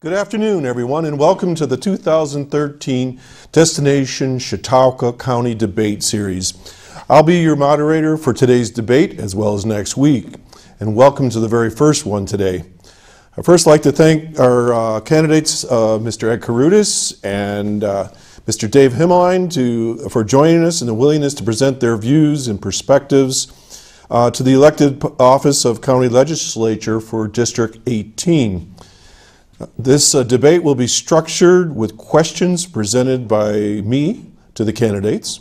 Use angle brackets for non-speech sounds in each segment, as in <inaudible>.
Good afternoon, everyone, and welcome to the 2013 Destination Chautauqua County Debate Series. I'll be your moderator for today's debate as well as next week, and welcome to the very first one today. I'd first like to thank our uh, candidates, uh, Mr. Ed Carutis and uh, Mr. Dave Himelein, to, for joining us and the willingness to present their views and perspectives uh, to the elected office of County Legislature for District 18. This uh, debate will be structured with questions presented by me to the candidates.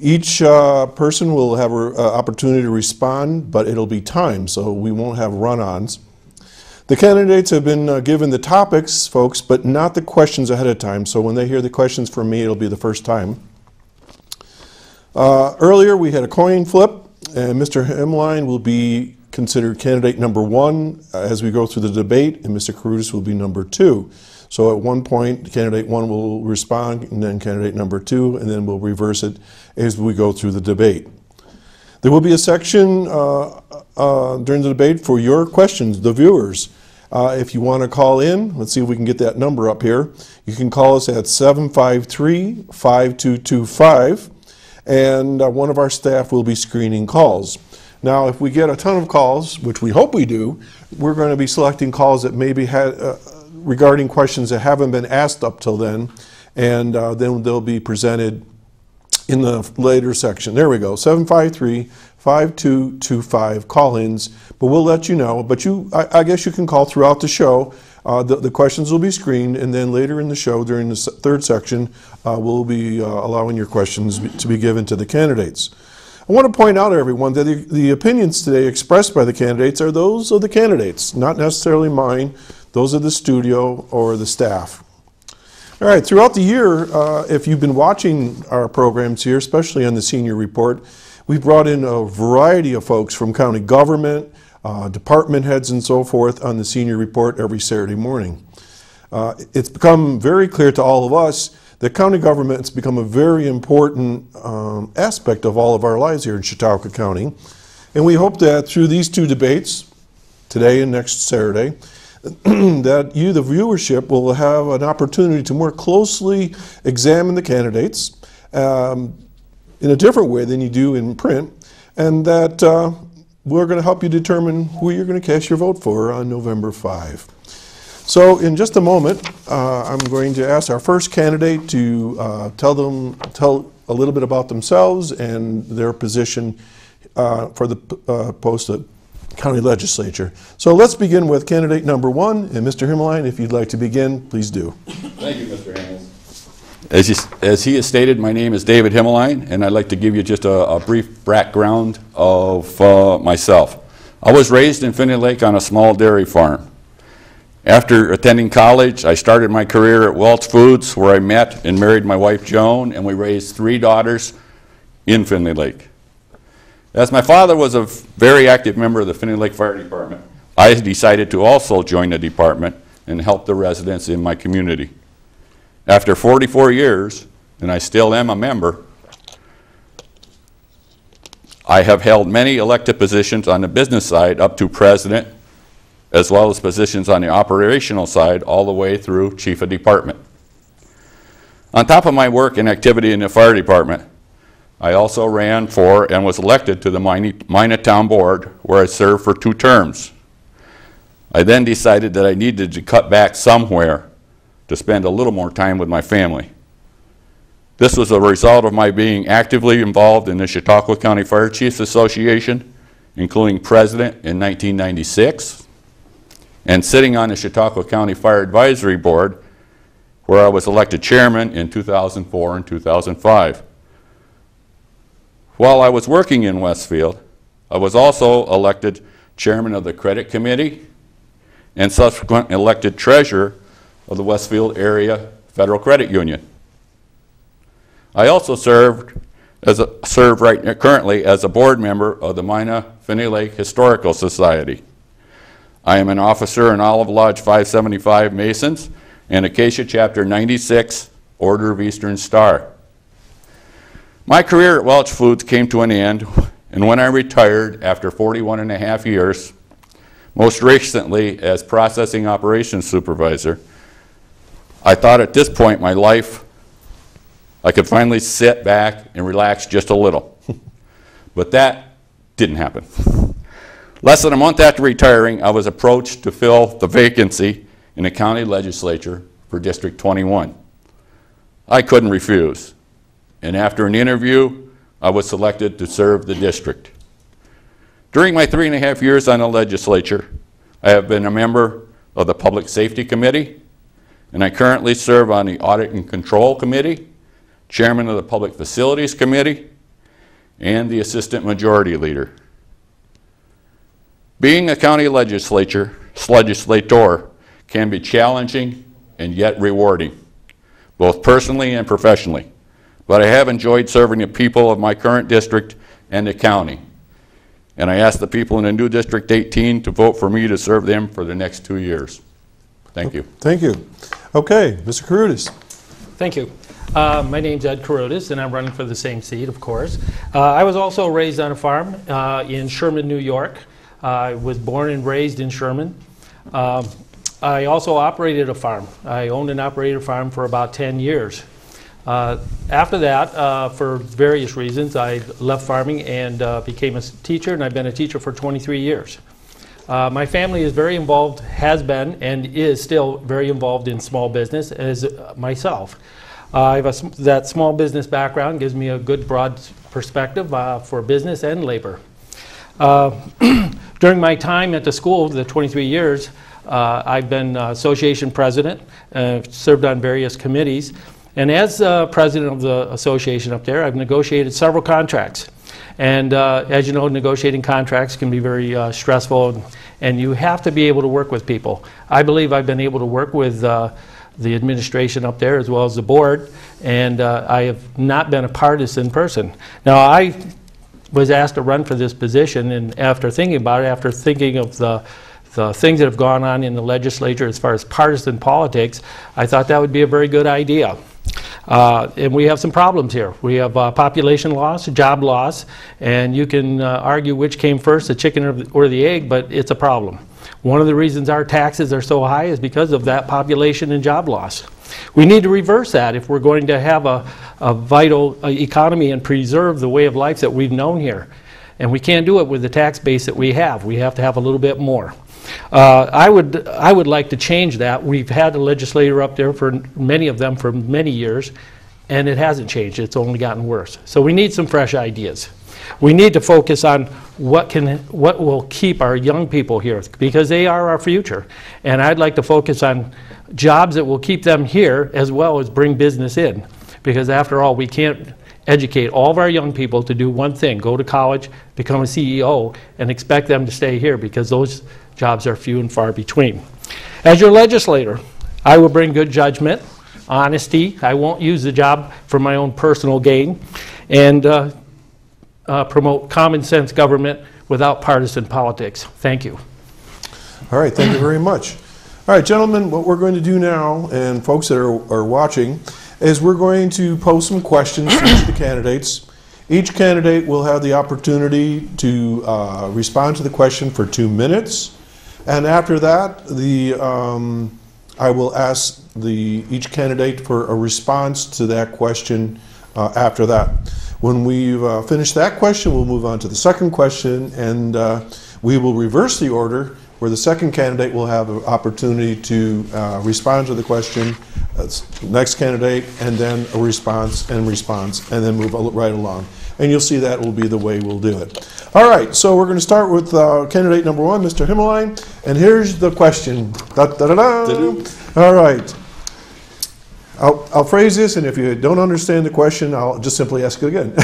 Each uh, person will have an opportunity to respond, but it'll be timed, so we won't have run-ons. The candidates have been uh, given the topics, folks, but not the questions ahead of time, so when they hear the questions from me, it'll be the first time. Uh, earlier, we had a coin flip, and Mr. Himelein will be considered candidate number one uh, as we go through the debate, and Mr. Carutis will be number two. So at one point, candidate one will respond, and then candidate number two, and then we'll reverse it as we go through the debate. There will be a section uh, uh, during the debate for your questions, the viewers. Uh, if you want to call in, let's see if we can get that number up here. You can call us at 753 5225, and uh, one of our staff will be screening calls. Now, if we get a ton of calls, which we hope we do, we're going to be selecting calls that maybe had, uh, regarding questions that haven't been asked up till then, and uh, then they'll be presented in the later section. There we go, 753-5225 call-ins, but we'll let you know. But you, I, I, guess you can call throughout the show. Uh, the, the, questions will be screened, and then later in the show, during the third section, uh, we'll be uh, allowing your questions to be given to the candidates. I want to point out to everyone that the, the, opinions today expressed by the candidates are those of the candidates, not necessarily mine, those of the studio or the staff. All right, throughout the year, uh, if you've been watching our programs here, especially on the senior report, we've brought in a variety of folks from county government, uh, department heads and so forth on the senior report every Saturday morning. Uh, it's become very clear to all of us the county government has become a very important um, aspect of all of our lives here in Chautauqua County. And we hope that through these two debates, today and next Saturday, <clears throat> that you, the viewership, will have an opportunity to more closely examine the candidates um, in a different way than you do in print, and that uh, we're going to help you determine who you're going to cast your vote for on November 5. So in just a moment, uh, I'm going to ask our first candidate to uh, tell them tell a little bit about themselves and their position uh, for the uh, post at county legislature. So let's begin with candidate number one, and Mr. Himelein, if you'd like to begin, please do. Thank you, Mr. Hamels. As, he, as he has stated, my name is David Himelein, and I'd like to give you just a, a brief background of uh, myself. I was raised in Findlay Lake on a small dairy farm. After attending college, I started my career at Welch Foods, where I met and married my wife Joan, and we raised three daughters in Findlay Lake. As my father was a very active member of the Findlay Lake Fire Department, I decided to also join the department and help the residents in my community. After 44 years, and I still am a member, I have held many elected positions on the business side up to president as well as positions on the operational side all the way through chief of department. On top of my work and activity in the fire department, I also ran for and was elected to the Mina Town Board where I served for two terms. I then decided that I needed to cut back somewhere to spend a little more time with my family. This was a result of my being actively involved in the Chautauqua County Fire Chiefs Association, including president in 1996, and sitting on the Chautauqua County Fire Advisory Board, where I was elected chairman in 2004 and 2005. While I was working in Westfield, I was also elected chairman of the credit committee and subsequently elected treasurer of the Westfield Area Federal Credit Union. I also served as a, serve right currently as a board member of the Mina Findlay Lake Historical Society. I am an officer in Olive Lodge 575 Masons and Acacia Chapter 96 Order of Eastern Star. My career at Welch Foods came to an end, and when I retired after 41 and a half years, most recently as processing operations supervisor, I thought at this point in my life, I could finally sit back and relax just a little. <laughs> But that didn't happen. Less than a month after retiring, I was approached to fill the vacancy in the county legislature for District 21. I couldn't refuse, and after an interview, I was selected to serve the district. During my three and a half years on the legislature, I have been a member of the Public Safety Committee, and I currently serve on the Audit and Control Committee, Chairman of the Public Facilities Committee, and the Assistant Majority Leader. Being a county legislature, legislator can be challenging and yet rewarding, both personally and professionally. But I have enjoyed serving the people of my current district and the county. And I ask the people in the new District 18 to vote for me to serve them for the next two years. Thank you. Thank you. Okay, Mr. Carutis. Thank you. Uh, My name's Ed Carutis, and I'm running for the same seat, of course. Uh, I was also raised on a farm uh, in Sherman, New York. I was born and raised in Sherman. Um, I also operated a farm. I owned and operated a farm for about 10 years. Uh, After that, uh, for various reasons, I left farming and uh, became a teacher, and I've been a teacher for 23 years. Uh, My family is very involved, has been, and is still very involved in small business, as uh, myself. Uh, I have that small business background, gives me a good broad perspective for business and labor. Uh, <clears throat> During my time at the school, the 23 years, uh, I've been uh, association president, served on various committees, and as president of the association up there, I've negotiated several contracts. And uh, as you know, negotiating contracts can be very uh, stressful, and- and you have to be able to work with people. I believe I've been able to work with uh, the administration up there as well as the board, and I have not been a partisan person. Now, I was asked to run for this position, and after thinking about it, after thinking of the, the things that have gone on in the legislature as far as partisan politics, I thought that would be a very good idea. Uh, And we have some problems here. We have uh, population loss, job loss, and you can uh, argue which came first, the chicken or the- or the egg, but it's a problem. One of the reasons our taxes are so high is because of that population and job loss. We need to reverse that if we're going to have a, a vital uh, economy and preserve the way of life that we've known here. And we can't do it with the tax base that we have. We have to have a little bit more. Uh, I would, I would like to change that. We've had a legislator up there for, many of them for many years, and it hasn't changed. It's only gotten worse. So we need some fresh ideas. We need to focus on what can, what will keep our young people here, because they are our future. And I'd like to focus on jobs that will keep them here as well as bring business in. Because after all, we can't educate all of our young people to do one thing, go to college, become a CEO, and expect them to stay here, because those jobs are few and far between. As your legislator, I will bring good judgment, honesty. I won't use the job for my own personal gain, and uh, uh, promote common sense government without partisan politics. Thank you. All right, thank you very much. All right, gentlemen, what we're going to do now, and folks that are, are watching, is we're going to pose some questions to each of the <coughs> candidates. Each candidate will have the opportunity to uh, respond to the question for two minutes. And after that, the, um, I will ask the, each candidate for a response to that question uh, after that. When we've uh, finished that question, we'll move on to the second question, and uh, we will reverse the order, where the second candidate will have an opportunity to uh, respond to the question, that's next candidate, and then a response and response, and then move right along. And you'll see that will be the way we'll do it. All right, so we're going to start with uh, candidate number one, Mr. Himelein, and here's the question. Da-da-da-da. All right. I'll, I'll phrase this, and if you don't understand the question, I'll just simply ask it again. <laughs>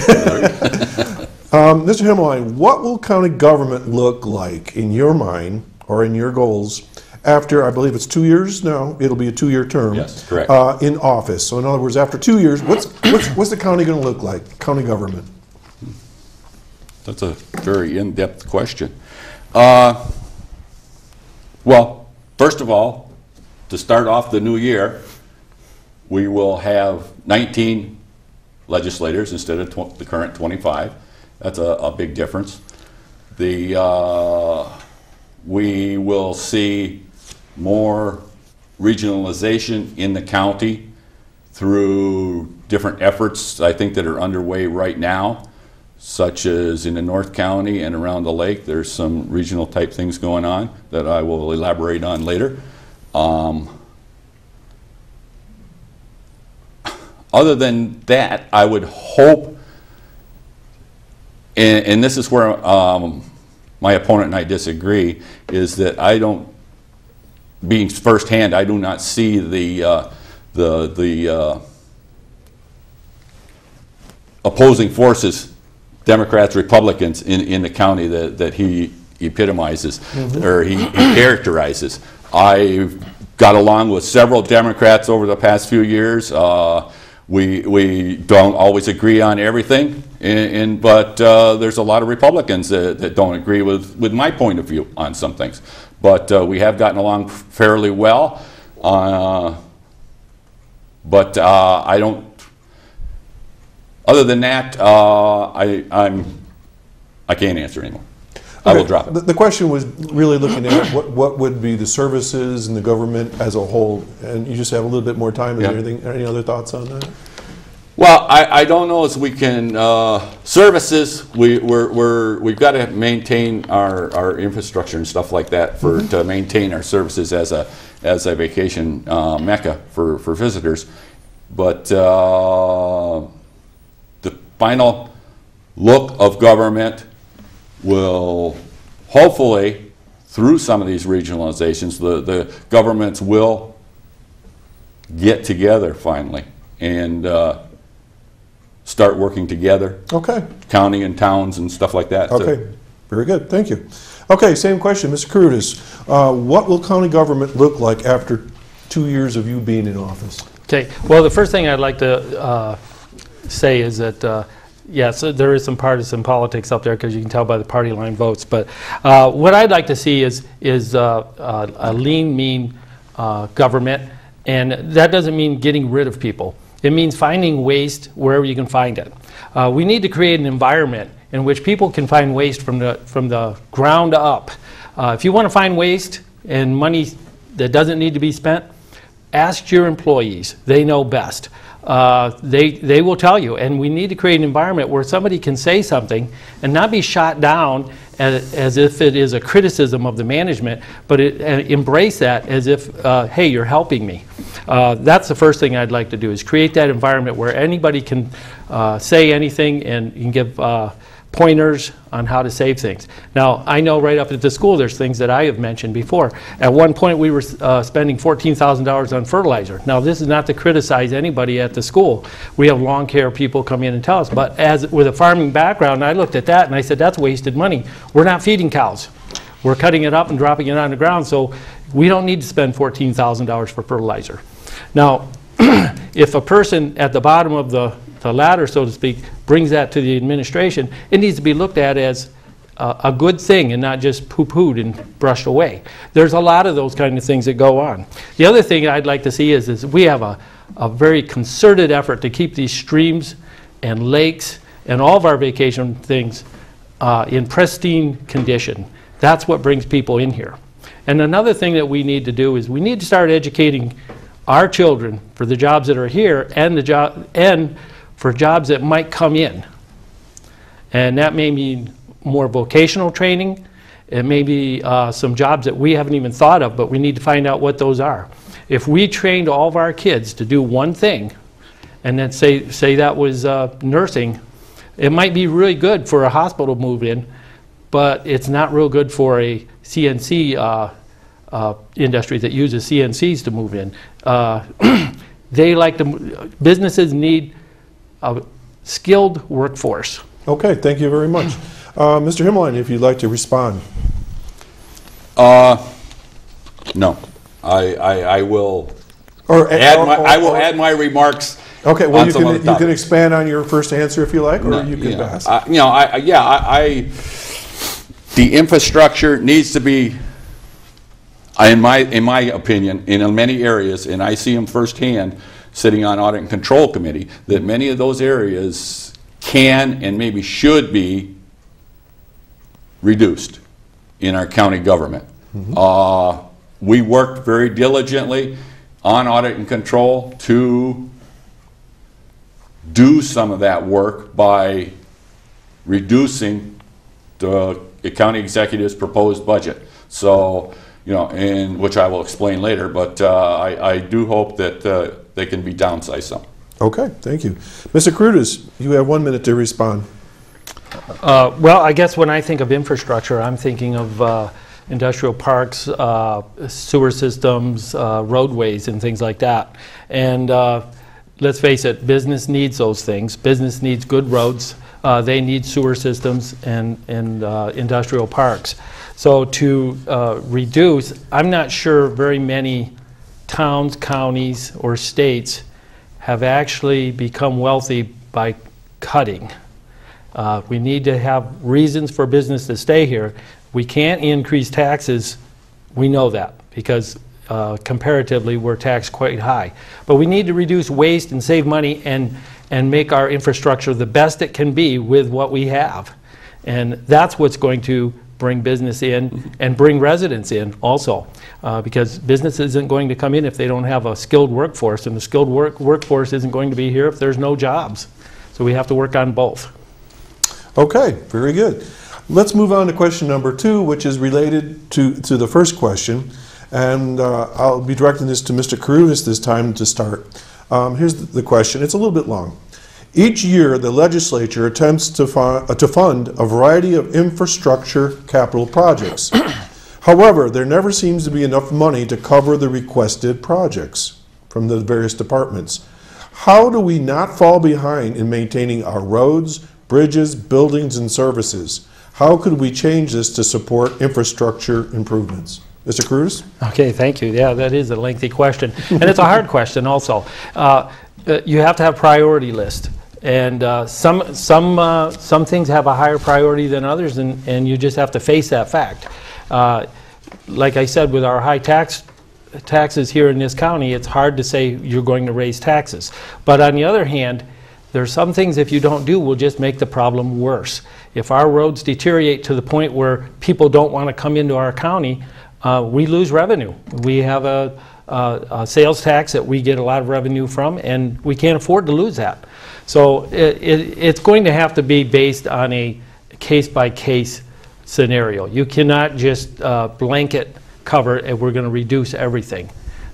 um, Mr. Himelein, what will county government look like in your mind or in your goals after, I believe it's two years now, it'll be a two-year term? Yes, correct. Uh, in office. So in other words, after two years, what's, what's, what's the county going to look like, county government? That's a very in-depth question. Uh, Well, first of all, to start off the new year, we will have 19 legislators instead of tw- the current 25. That's a, a big difference. The, uh, we will see more regionalization in the county through different efforts, I think, that are underway right now, such as in the North County and around the lake. There's some regional type things going on that I will elaborate on later. Um, other than that, I would hope, and, and this is where um, my opponent and I disagree, is that I don't, being firsthand, I do not see the, uh, the, the uh, opposing forces, Democrats, Republicans, in, in the county that, that he epitomizes, or he, he characterizes. I've got along with several Democrats over the past few years. Uh, we, we don't always agree on everything, and, and- but uh, there's a lot of Republicans that, that don't agree with, with my point of view on some things. But uh, we have gotten along fairly well. Uh, but uh, I don't, other than that, uh, I, I'm, I can't answer anymore. I will drop it. The, the question was really looking at what, what would be the services and the government as a whole, and you just have a little bit more time. Is there anything, any other thoughts on that? Well, I, I don't know as we can, uh, services, we, we're, we're, we've got to maintain our, our infrastructure and stuff like that for, to maintain our services as a, as a vacation, uh, mecca for, for visitors. But, uh, the final look of government will hopefully, through some of these regionalizations, the, the governments will get together finally and uh, start working together, Okay, county and towns and stuff like that. to- okay, very good, thank you. Okay, same question, Mr. Curtis. Uh, what will county government look like after two years of you being in office? Okay, well, the first thing I'd like to uh, say is that, uh, yes, there is some partisan politics up there, because you can tell by the party line votes, but uh, what I'd like to see is, is uh, uh, a lean, mean uh, government, and that doesn't mean getting rid of people. It means finding waste wherever you can find it. Uh, We need to create an environment in which people can find waste from the, from the ground up. Uh, If you want to find waste and money that doesn't need to be spent, ask your employees. They know best. Uh, they, they will tell you. And we need to create an environment where somebody can say something and not be shot down as, as if it is a criticism of the management, but it, and embrace that as if, uh, hey, you're helping me. Uh, that's the first thing I'd like to do is create that environment where anybody can uh, say anything and can give uh, pointers on how to save things. Now, I know right up at the school, there's things that I have mentioned before. At one point, we were uh, spending $14,000 on fertilizer. Now, this is not to criticize anybody at the school. We have lawn care people come in and tell us, but as, with a farming background, I looked at that and I said, that's wasted money. We're not feeding cows. We're cutting it up and dropping it on the ground, so we don't need to spend $14,000 for fertilizer. Now, <clears throat> if a person at the bottom of the, the ladder, so to speak, brings that to the administration, it needs to be looked at as a, a good thing and not just poo-pooed and brushed away. There's a lot of those kind of things that go on. The other thing I'd like to see is, is we have a, a very concerted effort to keep these streams and lakes and all of our vacation things uh, in pristine condition. That's what brings people in here. And another thing that we need to do is we need to start educating our children for the jobs that are here and the job and for jobs that might come in. And that may mean more vocational training. It may be uh, some jobs that we haven't even thought of, but we need to find out what those are. If we trained all of our kids to do one thing, and then say, say that was uh, nursing, it might be really good for a hospital to move in, but it's not real good for a CNC uh, uh, industry that uses CNCs to move in. Uh, <clears throat> They like to, businesses need a skilled workforce. Okay, thank you very much. Uh, Mr. Himelein, if you'd like to respond. Uh, no, I, I, I will Or add my, or- I will or- add my remarks Okay, well, you can, you can expand on your first answer if you like, or you can Yeah, pass. I- You know, I, I- yeah, I, I, the infrastructure needs to be, in my, in my opinion, in many areas, and I see them firsthand, sitting on audit and control committee, that many of those areas can and maybe should be reduced in our county government. Uh, We worked very diligently on audit and control to do some of that work by reducing the county executive's proposed budget. So, you know, and, which I will explain later, but uh, I, I do hope that uh, they can be downsized some. Okay, thank you. Mr. Krutis, you have one minute to respond. Uh, Well, I guess when I think of infrastructure, I'm thinking of uh, industrial parks, uh, sewer systems, uh, roadways, and things like that. And uh, let's face it, business needs those things. Business needs good roads, uh, they need sewer systems and, and uh, industrial parks. So to uh, reduce, I'm not sure very many towns, counties, or states have actually become wealthy by cutting. Uh, We need to have reasons for business to stay here. We can't increase taxes, we know that, because uh, comparatively, we're taxed quite high. But we need to reduce waste and save money and, and make our infrastructure the best it can be with what we have. And that's what's going to bring business in and bring residents in also. Uh, Because business isn't going to come in if they don't have a skilled workforce, and the skilled work workforce isn't going to be here if there's no jobs. So we have to work on both. Okay, very good. Let's move on to question number two, which is related to, to the first question. And uh, I'll be directing this to Mr. Krutis this time to start. Um, Here's the question, it's a little bit long. Each year, the legislature attempts to fu- uh, to fund a variety of infrastructure capital projects. <clears throat> However, there never seems to be enough money to cover the requested projects from the various departments. How do we not fall behind in maintaining our roads, bridges, buildings, and services? How could we change this to support infrastructure improvements? Mr. Cruz? Okay, thank you. Yeah, that is a lengthy question, and it's a hard question also. Uh, uh, You have to have priority list, and uh, some, some, uh, some things have a higher priority than others, and, and you just have to face that fact. Uh, Like I said, with our high tax, taxes here in this county, it's hard to say you're going to raise taxes. But on the other hand, there's some things if you don't do will just make the problem worse. If our roads deteriorate to the point where people don't want to come into our county, uh, we lose revenue. We have a, a, a sales tax that we get a lot of revenue from, and we can't afford to lose that. So it, it, it's going to have to be based on a case-by-case scenario. You cannot just uh, blanket cover and we're going to reduce everything.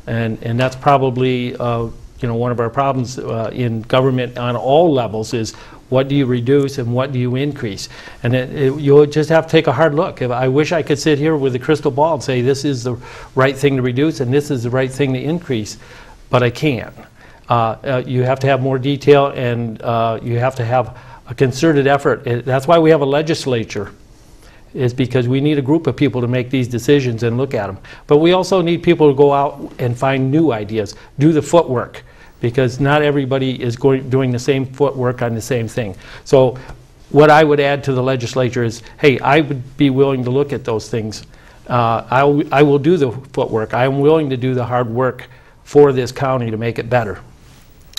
And, and that's probably, uh, you know, one of our problems uh, in government on all levels is what do you reduce and what do you increase? And it, it, you'll just have to take a hard look. If, I wish I could sit here with a crystal ball and say this is the right thing to reduce and this is the right thing to increase, but I can't. Uh, uh, you have to have more detail and uh, you have to have a concerted effort. Uh, That's why we have a legislature is because we need a group of people to make these decisions and look at them. But we also need people to go out and find new ideas, do the footwork, because not everybody is going, doing the same footwork on the same thing. So what I would add to the legislature is, hey, I would be willing to look at those things. Uh, I will do the footwork. I am willing to do the hard work for this county to make it better.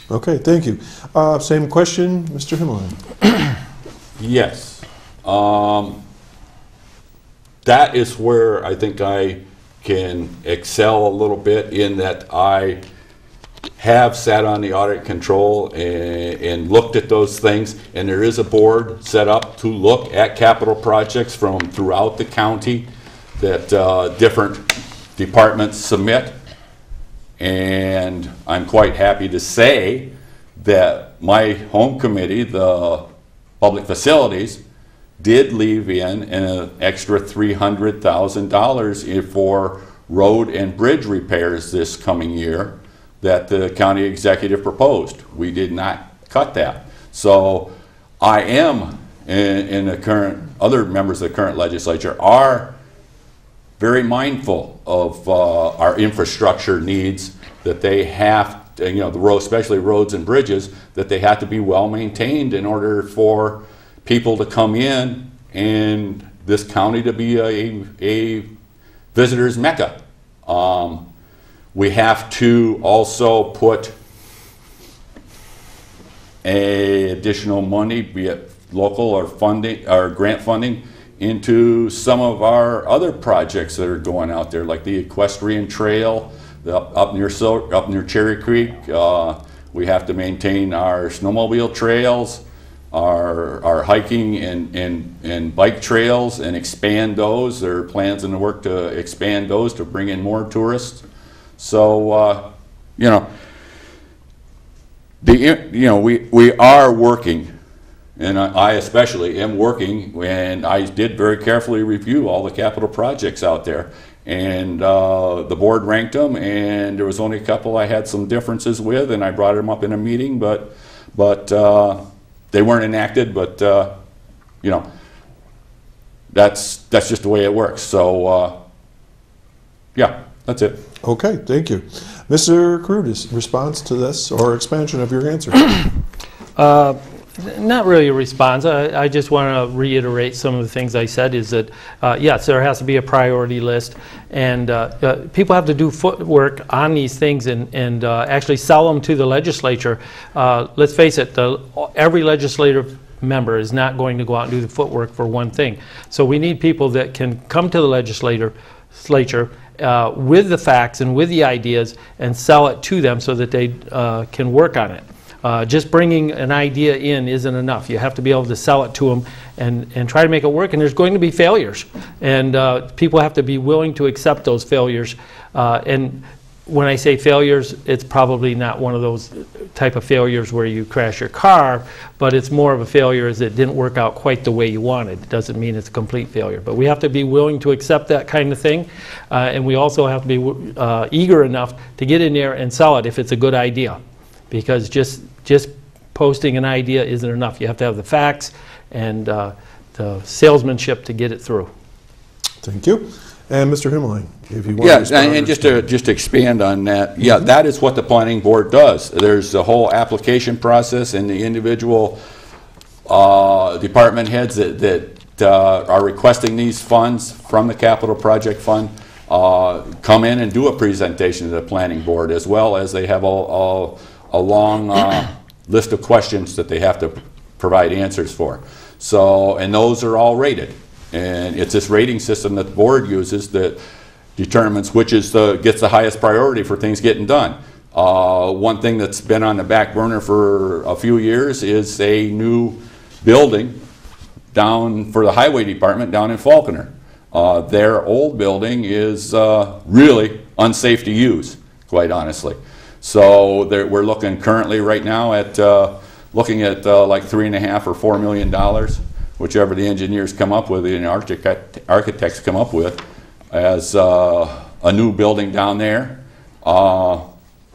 Okay, thank you. Uh, Same question, Mr. Himmelman? <clears throat> Yes. Um, that is where I think I can excel a little bit in that I have sat on the audit control and, and looked at those things. And there is a board set up to look at capital projects from throughout the county that uh, different departments submit. And I'm quite happy to say that my home committee, the Public Facilities, did leave in an extra $300,000 for road and bridge repairs this coming year that the county executive proposed. We did not cut that. So I am, and, the current, other members of the current legislature are very mindful of uh, our infrastructure needs, that they have, to, you know, the road, especially roads and bridges, that they have to be well-maintained in order for people to come in and this county to be a, a visitor's mecca. Um, We have to also put a additional money, be it local or funding, or grant funding, into some of our other projects that are going out there, like the equestrian trail Up up near, Sil- up near Cherry Creek, uh, we have to maintain our snowmobile trails, our, our hiking and, and, and bike trails and expand those. There are plans in the work to expand those to bring in more tourists. So, uh, you know, the, you know, we, we are working, and I I especially am working, and I did very carefully review all the capital projects out there. And uh, the board ranked them, and there was only a couple I had some differences with, and I brought them up in a meeting, but, but uh, they weren't enacted, but, uh, you know, that's, that's just the way it works. So, uh, yeah, that's it. Okay, thank you. Mr. Carutis, response to this or expansion of your answer? <clears throat> Not really a response. I, I just want to reiterate some of the things I said is that, uh, yes, there has to be a priority list. And uh, uh, people have to do footwork on these things and, and uh, actually sell them to the legislature. Uh, let's face it, the, every legislative member is not going to go out and do the footwork for one thing. So we need people that can come to the legislature uh, with the facts and with the ideas and sell it to them so that they uh, can work on it. Uh, just bringing an idea in isn't enough. You have to be able to sell it to them and, and try to make it work. And there's going to be failures. And uh, people have to be willing to accept those failures. Uh, and when I say failures, it's probably not one of those type of failures where you crash your car, but it's more of a failure as it didn't work out quite the way you wanted. It doesn't mean it's a complete failure. But we have to be willing to accept that kind of thing. Uh, and we also have to be uh, eager enough to get in there and sell it if it's a good idea because just, just posting an idea isn't enough. You have to have the facts and uh, the salesmanship to get it through. Thank you. And Mr. Himelein, if you want to Yeah, respond. and and just to, just to expand on that, yeah, that is what the planning board does. There's a whole application process and the individual uh, department heads that, that uh, are requesting these funds from the capital project fund uh, come in and do a presentation to the planning board, as well as they have all, a, a long uh, <clears throat> list of questions that they have to provide answers for. So, and those are all rated. And it's this rating system that the board uses that determines which is the, gets the highest priority for things getting done. Uh, one thing that's been on the back burner for a few years is a new building down for the highway department down in Falconer. Uh, their old building is uh, really unsafe to use, quite honestly. So there, we're looking currently right now at uh, looking at uh, like three and a half or four million dollars, whichever the engineers come up with and architects come up with, as uh, a new building down there. Uh,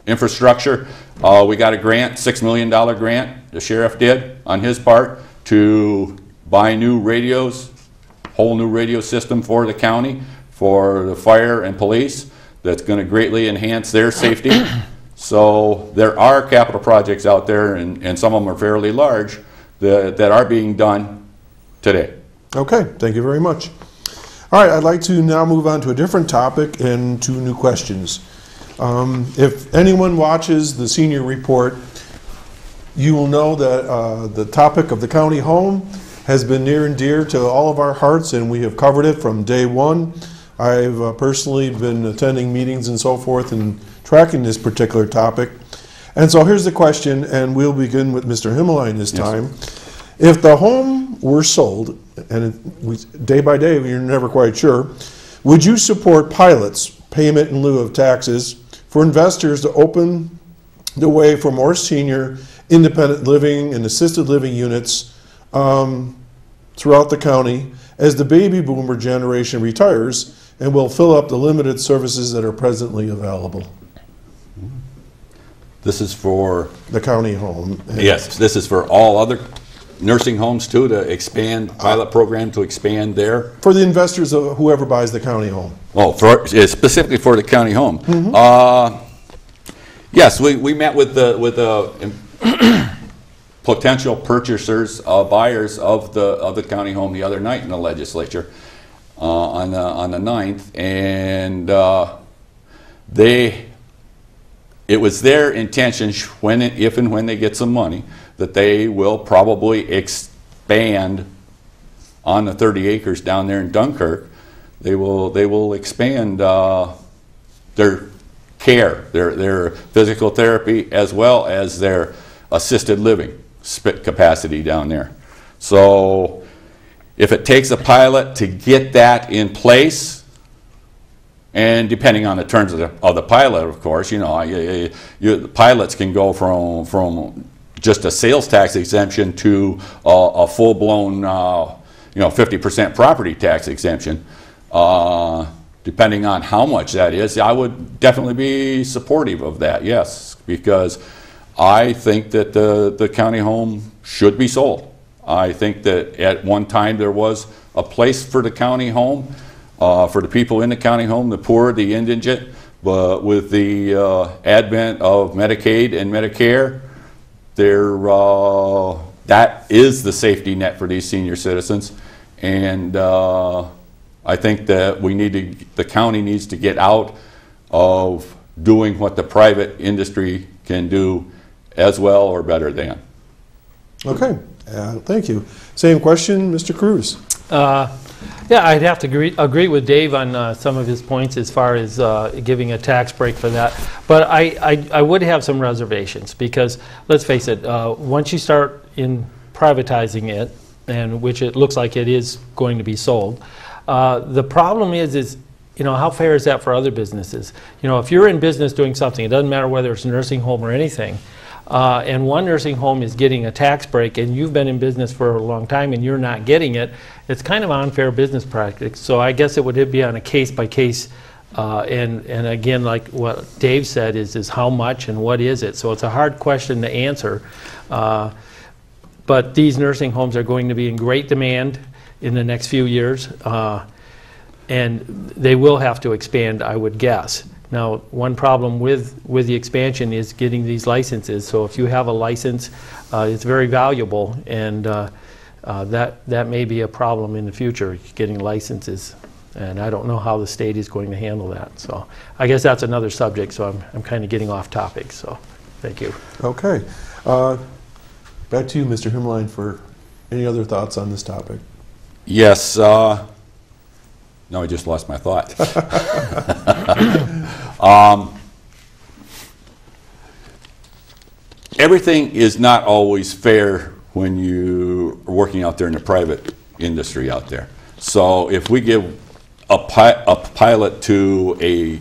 infrastructure, uh, we got a grant, six million dollar grant, the sheriff did on his part to buy new radios, whole new radio system for the county, for the fire and police, that's gonna greatly enhance their safety. So there are capital projects out there, and, and some of them are fairly large, that, that are being done today. Okay, thank you very much. All right, I'd like to now move on to a different topic and two new questions. Um, If anyone watches the senior report, you will know that uh, the topic of the county home has been near and dear to all of our hearts, and we have covered it from day one. I've uh, personally been attending meetings and so forth and tracking this particular topic. And so here's the question, and we'll begin with Mr. Himelein this time. If the home were sold, and it- we, day by day, you're never quite sure, would you support pilots, payment in lieu of taxes, for investors to open the way for more senior, independent living and assisted living units um, throughout the county as the baby boomer generation retires and will fill up the limited services that are presently available? This is for, The county home. yes, this is for all other nursing homes too, to expand, pilot program to expand there. For the investors of whoever buys the county home. Oh, for, specifically for the county home. Uh, Yes, we, we met with the, with the um, <clears throat> potential purchasers, uh, buyers of the, of the county home the other night in the legislature, uh, on the, on the 9th, and uh, they, it was their intention, when, if and when they get some money, that they will probably expand on the 30 acres down there in Dunkirk, they will, they will expand uh, their care, their, their physical therapy, as well as their assisted living spit capacity down there. So if it takes a pilot to get that in place, and depending on the terms of the, of the pilot, of course, you know, you, the pilots can go from, from just a sales tax exemption to a, a full-blown, uh, you know, 50% property tax exemption. Uh, depending on how much that is, I would definitely be supportive of that, yes, because I think that the, the county home should be sold. I think that at one time there was a place for the county home, uh, for the people in the county home, the poor, the indigent, but with the uh, advent of Medicaid and Medicare, there, uh, that is the safety net for these senior citizens. And uh, I think that we need to, the county needs to get out of doing what the private industry can do as well or better than. Okay, uh, thank you. Same question, Mr. Cruz? Uh, Yeah, I'd have to agree, agree with Dave on uh, some of his points as far as uh, giving a tax break for that. But I, I, I would have some reservations, because, let's face it, uh, once you start in privatizing it, and which it looks like it is going to be sold, uh, the problem is, is, you know, how fair is that for other businesses? You know, if you're in business doing something, it doesn't matter whether it's a nursing home or anything, uh, and one nursing home is getting a tax break, and you've been in business for a long time and you're not getting it, it's kind of unfair business practice. So I guess it would be on a case-by-case, uh, and, and again, like what Dave said, is, is how much and what is it? So it's a hard question to answer. Uh, But these nursing homes are going to be in great demand in the next few years, uh, and they will have to expand, I would guess. Now, one problem with, with the expansion is getting these licenses. So if you have a license, uh, it's very valuable, and uh, that, that may be a problem in the future, getting licenses. And I don't know how the state is going to handle that. So I guess that's another subject, so I'm, I'm kind of getting off topic, so, thank you. Okay. Uh, Back to you, Mr. Himelein, for any other thoughts on this topic? Yes, uh, no, I just lost my thought. <laughs> <laughs> Um, Everything is not always fair when you are working out there in the private industry out there. So if we give a pi- a pilot to a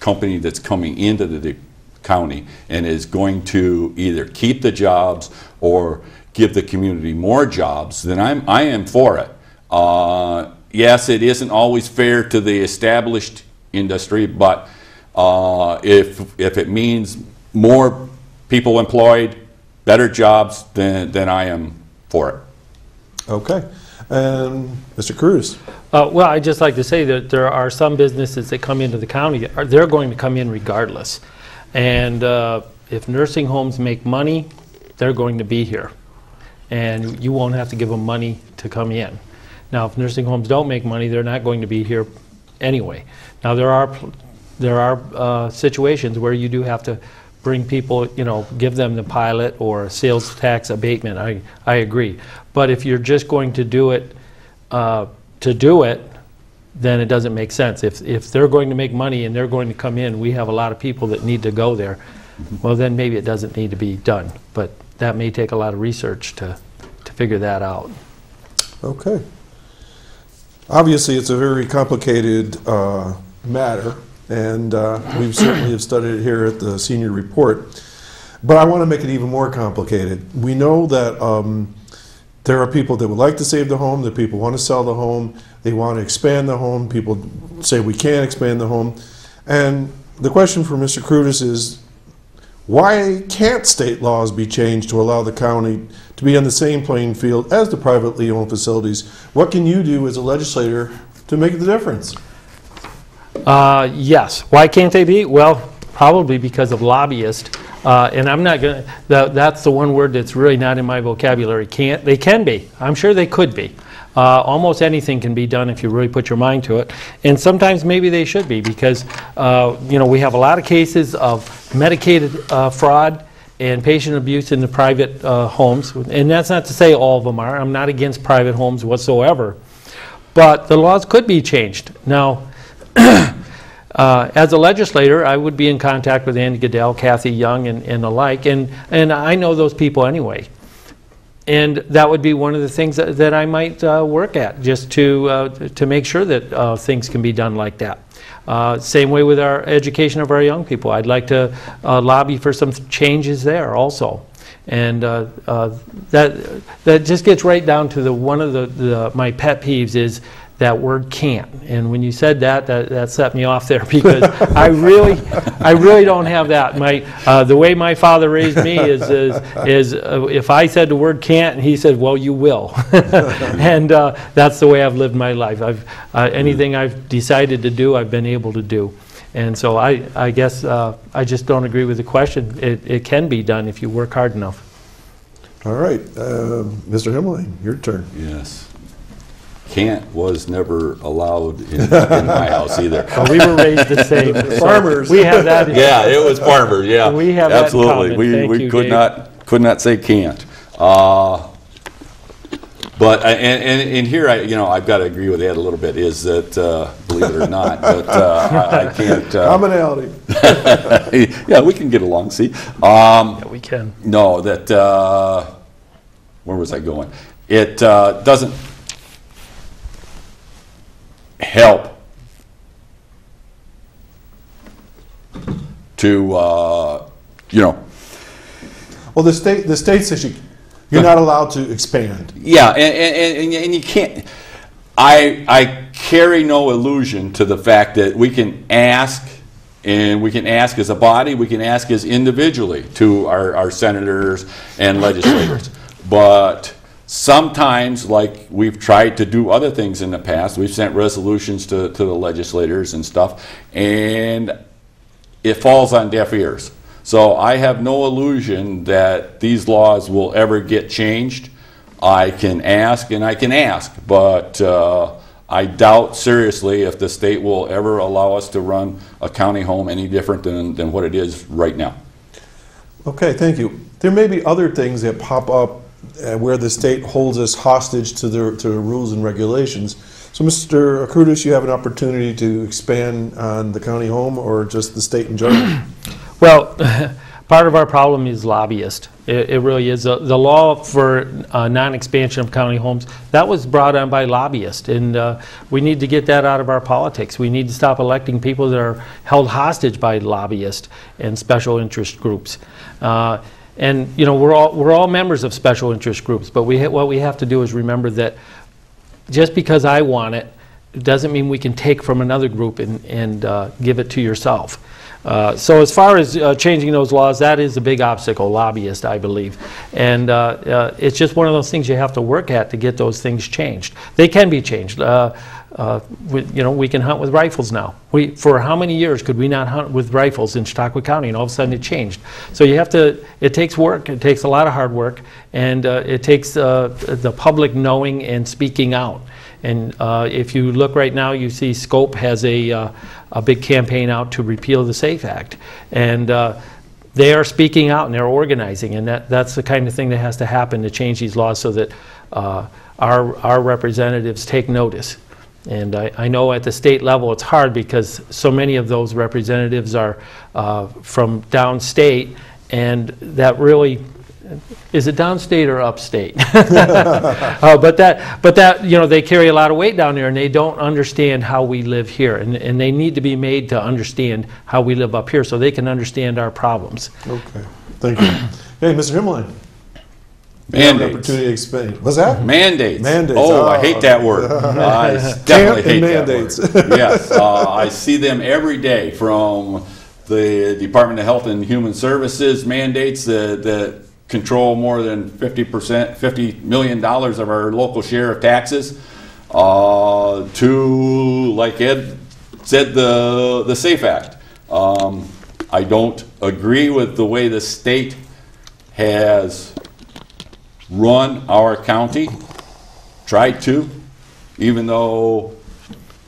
company that's coming into the county and is going to either keep the jobs or give the community more jobs, then I'm, I am for it. Uh, Yes, it isn't always fair to the established industry, but uh, if, if it means more people employed, better jobs, than, then I am for it. Okay. And Mr. Cruz? Uh, Well, I'd just like to say that there are some businesses that come into the county, they're going to come in regardless. And uh, if nursing homes make money, they're going to be here. And you won't have to give them money to come in. Now, if nursing homes don't make money, they're not going to be here anyway. Now, there are, there are uh, situations where you do have to bring people, you know, give them the pilot or sales tax abatement, I, I agree. But if you're just going to do it uh, to do it, then it doesn't make sense. If, if they're going to make money and they're going to come in, we have a lot of people that need to go there, well, then maybe it doesn't need to be done. But that may take a lot of research to, to figure that out. Okay. Obviously, it's a very complicated uh, matter, and uh, we certainly have studied it here at the senior report. But I want to make it even more complicated. We know that um, there are people that would like to save the home, that people want to sell the home, they want to expand the home, people say we can't expand the home. And the question for Mr. Crudis is, why can't state laws be changed to allow the county to be on the same playing field as the privately owned facilities? What can you do as a legislator to make the difference? Uh, Yes. Why can't they be? Well, probably because of lobbyists. Uh, And I'm not going to, that's the one word that's really not in my vocabulary. Can't, they can be. I'm sure they could be. Uh, Almost anything can be done if you really put your mind to it. And sometimes maybe they should be, because, uh, you know, we have a lot of cases of medicated uh, fraud and patient abuse in the private uh, homes. And that's not to say all of them are. I'm not against private homes whatsoever. But the laws could be changed. Now, uh, as a legislator, I would be in contact with Andy Goodell, Kathy Young, and and the like, and, and I know those people anyway. And that would be one of the things that, that I might uh, work at, just to, uh, to make sure that uh, things can be done like that. Uh, Same way with our education of our young people. I'd like to uh, lobby for some changes there also. And that, that just gets right down to the, one of the, the, my pet peeves is that word can't. And when you said that, that, that set me off there <laughs> because I really, I really don't have that. My, uh, the way my father raised me is, is, is uh, if I said the word can't, and he said, well, you will. <laughs> and uh, that's the way I've lived my life. I've, uh, anything I've decided to do, I've been able to do. And so I, I guess uh, I just don't agree with the question. It, it can be done if you work hard enough. All right, um, Mr. Himelein, your turn. Yes. Can't was never allowed in, in <laughs> my house either. Well, we were raised the same. <laughs> so Farmers. We have that. Yeah, it was farmer, yeah. We have that in Absolutely. common. We, Thank we you, could Dave. not, could not say can't. Uh, But, I- and, and, and here I, you know, I've got to agree with Ed a little bit, is that, uh, believe it or not, but, uh, I I can't, uh, Commonality. <laughs> yeah, we can get along, see? Um, Yeah, we can. no, that, uh, where was I going? It uh, doesn't help to, uh, you know, Well, the state, the state says you, you're not allowed to expand. yeah, and, and, and, and you can't, I, I carry no illusion to the fact that we can ask, and we can ask as a body, we can ask as individually to our, our senators and legislators. But sometimes, like we've tried to do other things in the past, we've sent resolutions to, to the legislators and stuff, and it falls on deaf ears. So I have no illusion that these laws will ever get changed. I can ask and I can ask, but uh, I doubt seriously if the state will ever allow us to run a county home any different than, than what it is right now. Okay, thank you. There may be other things that pop up uh, where the state holds us hostage to the, to the rules and regulations. So, Mr. Akrudis, you have an opportunity to expand on the county home or just the state in general? <clears throat> Well, <laughs> part of our problem is lobbyists. It, it really is. The, the law for uh, non-expansion of county homes, that was brought on by lobbyists, and uh, we need to get that out of our politics. We need to stop electing people that are held hostage by lobbyists and special interest groups. Uh, and you know, we're all we're all members of special interest groups, but we ha- what we have to do is remember that just because I want it, doesn't mean we can take from another group and, and uh, give it to yourself. Uh, So as far as uh, changing those laws, that is a big obstacle, lobbyist, I believe. And uh, uh, it's just one of those things you have to work at to get those things changed. They can be changed. Uh, You know, we can hunt with rifles now. We, for how many years could we not hunt with rifles in Chautauqua County, and all of a sudden it changed? So you have to, it takes work, it takes a lot of hard work, and uh, it takes uh, the public knowing and speaking out. And uh, if you look right now, you see Scope has a, uh, a big campaign out to repeal the SAFE Act. And they are speaking out and they're organizing, and that, that's the kind of thing that has to happen to change these laws so that uh, our, our representatives take notice. And I, I know at the state level, it's hard because so many of those representatives are uh, from downstate, and that really, is it downstate or upstate? <laughs> Uh, But that, but that, you know, they carry a lot of weight down there, and they don't understand how we live here. And, and they need to be made to understand how we live up here, so they can understand our problems. Okay, thank you. Hey, Mr. Himelein. You Mandates. Opportunity to expand. What's that? Mandates. Mandates, Oh, I oh. hate that word. <laughs> I definitely Camp and hate that mandates. word. <laughs> Yes, <laughs> uh, I see them every day from the Department of Health and Human Services mandates that, that control more than fifty percent, fifty million dollars of our local share of taxes, uh, to, like Ed said, the, the SAFE Act. Um, I don't agree with the way the state has run our county, tried to, even though,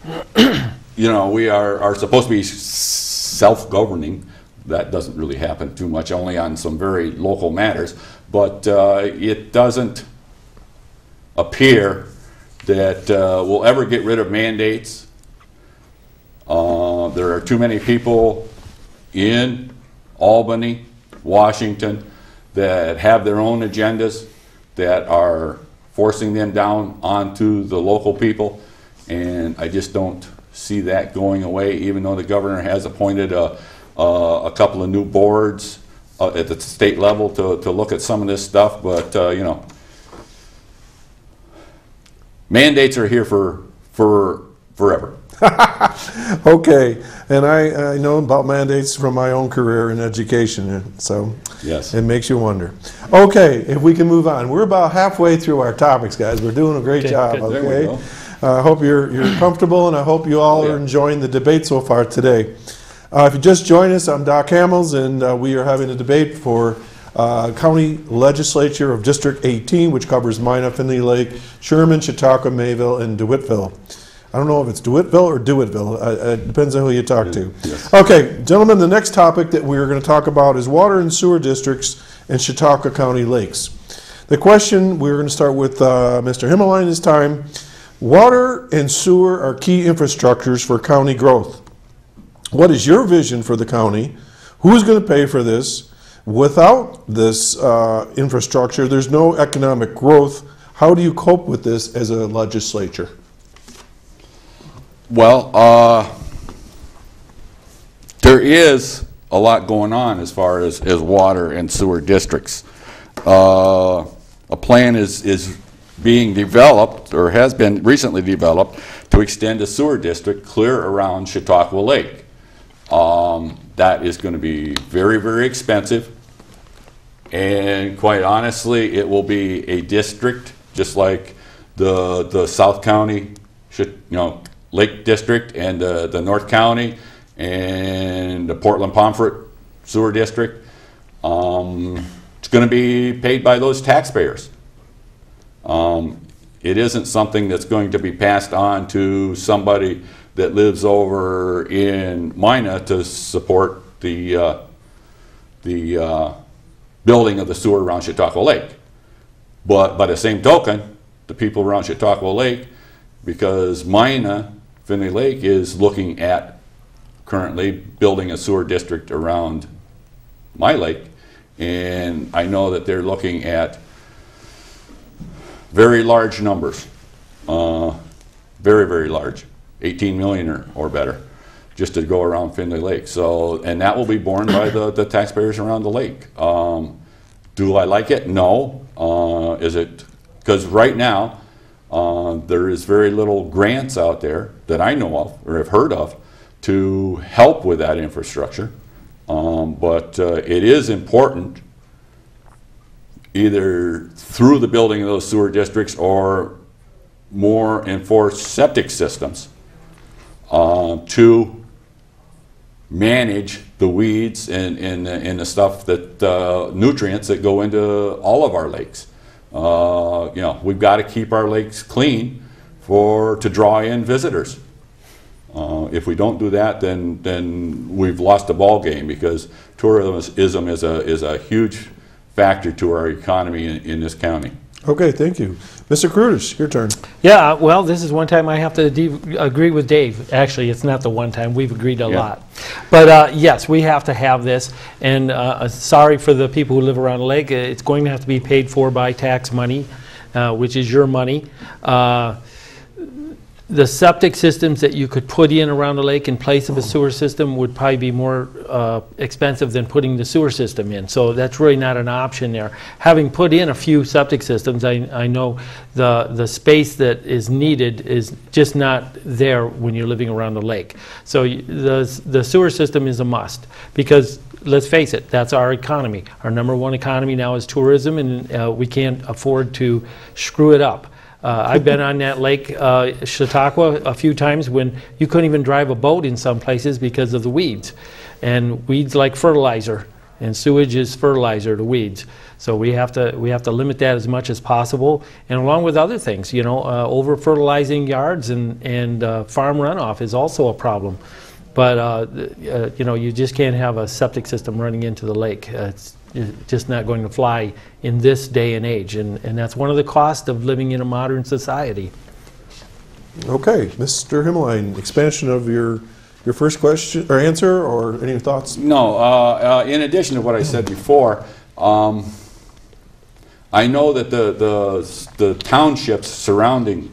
<clears throat> you know, we are, are supposed to be self-governing. That doesn't really happen too much, only on some very local matters. But uh, it doesn't appear that uh, we'll ever get rid of mandates. Uh, There are too many people in Albany, Washington, that have their own agendas that are forcing them down onto the local people. And I just don't see that going away, even though the governor has appointed a, a a couple of new boards uh, at the state level to, to look at some of this stuff, but, uh, you know, mandates are here for, for forever. <laughs> Okay, and I, I know about mandates from my own career in education, so Yes. it makes you wonder. Okay, if we can move on. We're about halfway through our topics, guys. We're doing a great Okay, job, good. Okay? go. Uh, I hope you're, you're comfortable, and I hope you all Oh, are enjoying the debate so far today. Uh, If you just join us, I'm Doc Hamels, and uh, we are having a debate for uh, County Legislature of District 18, which covers Mina, Findley Lake, Sherman, Chautauqua, Mayville, and DeWittville. I don't know if it's DeWittville or DeWittville, uh, it depends on who you talk to. Yes. Okay, gentlemen, the next topic that we're going to talk about is water and sewer districts in Chautauqua County lakes. The question, we're going to start with uh, Mr. Himelein this time. Water and sewer are key infrastructures for county growth. What is your vision for the county? Who's going to pay for this? Without this uh, infrastructure, there's no economic growth. How do you cope with this as a legislature? Well, uh, there is a lot going on as far as, as water and sewer districts. Uh, a plan is, is being developed, or has been recently developed, to extend a sewer district clear around Chautauqua Lake. Um, that is gonna be very, very expensive. And quite honestly, it will be a district, just like the, the South County, you know, Lake District and uh, the North County and the Portland Pomfret Sewer District. Um, it's gonna be paid by those taxpayers. Um, It isn't something that's going to be passed on to somebody that lives over in Mina to support the, uh, the, uh, building of the sewer around Chautauqua Lake. But by the same token, the people around Chautauqua Lake, because Mina, Findley Lake is looking at currently building a sewer district around my lake. And I know that they're looking at very large numbers, uh, very, very large, 18 million or, or better, just to go around Findley Lake. So, and that will be borne by the, the taxpayers around the lake. Um, do I like it? No. Uh, is it, because right now, uh, there is very little grants out there that I know of or have heard of to help with that infrastructure. Um, but uh, it is important either through the building of those sewer districts or more enforced septic systems uh, to manage the weeds and, and, and the stuff that, uh, nutrients that go into all of our lakes. Uh, you know, we've got to keep our lakes clean for, to draw in visitors. Uh, If we don't do that, then, then we've lost the ball game because tourism is a, is a huge factor to our economy in, in this county. Okay, thank you. Mr. Curtis, your turn. Yeah, well, this is one time I have to de- agree with Dave. Actually, it's not the one time, we've agreed a Yeah. lot. But uh, yes, we have to have this, and uh, sorry for the people who live around the lake, Uh, it's going to have to be paid for by tax money, uh, which is your money. The septic systems that you could put in around the lake in place of a sewer system would probably be more uh, expensive than putting the sewer system in. So that's really not an option there. Having put in a few septic systems, I, I know the, the space that is needed is just not there when you're living around the lake. So the, the sewer system is a must, because let's face it, that's our economy. Our number one economy now is tourism, and uh, we can't afford to screw it up. Uh, I've been on that lake, uh, Chautauqua, a few times when you couldn't even drive a boat in some places because of the weeds. And weeds like fertilizer, and sewage is fertilizer to weeds. So we have to, we have to limit that as much as possible, and along with other things, you know, uh, over fertilizing yards and, and uh, farm runoff is also a problem. But, uh, uh, you know, you just can't have a septic system running into the lake. It's it's just not going to fly in this day and age, and, and that's one of the costs of living in a modern society. Okay, Mr. Himelein, expansion of your your first question, or answer, or any thoughts? No, uh, uh, in addition to what I said before, um, I know that the, the, the townships surrounding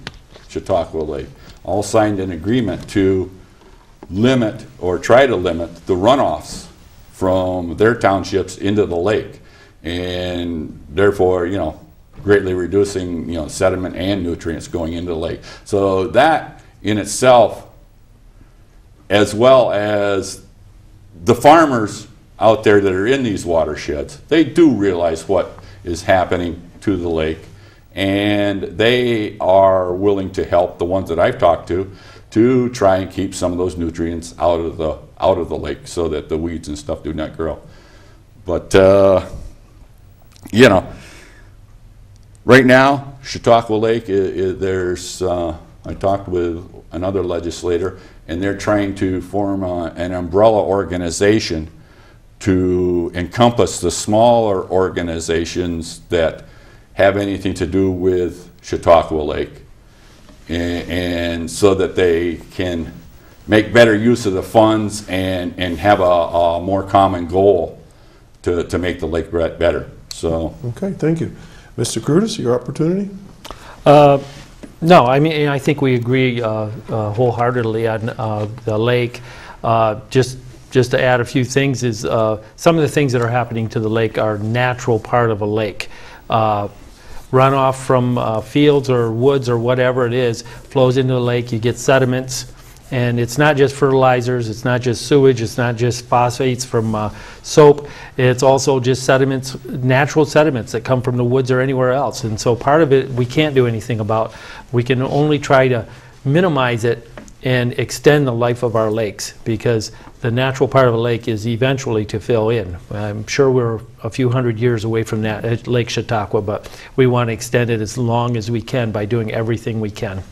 Chautauqua Lake all signed an agreement to limit or try to limit the runoffs from their townships into the lake. And therefore, you know, greatly reducing, you know, sediment and nutrients going into the lake. So that in itself, as well as the farmers out there that are in these watersheds, they do realize what is happening to the lake. And they are willing to help, the ones that I've talked to, to try and keep some of those nutrients out of the, out of the lake so that the weeds and stuff do not grow. But, uh, you know, right now, Chautauqua Lake, i- i- there's, uh, I talked with another legislator, and they're trying to form uh, an umbrella organization to encompass the smaller organizations that have anything to do with Chautauqua Lake. A- And so that they can make better use of the funds and, and have a, a more common goal to, to make the lake better. So, Okay, thank you. Mr. Curtis, your opportunity? Uh, No, I mean, I think we agree uh, uh, wholeheartedly on uh, the lake. Uh, Just, just to add a few things is, uh, some of the things that are happening to the lake are natural part of a lake. Runoff from uh, fields or woods or whatever it is flows into the lake, you get sediments, and it's not just fertilizers, it's not just sewage, it's not just phosphates from uh, soap, it's also just sediments, natural sediments that come from the woods or anywhere else. And so part of it, we can't do anything about. We can only try to minimize it and extend the life of our lakes, because the natural part of a lake is eventually to fill in. I'm sure we're a few hundred years away from that at Lake Chautauqua, but we want to extend it as long as we can by doing everything we can.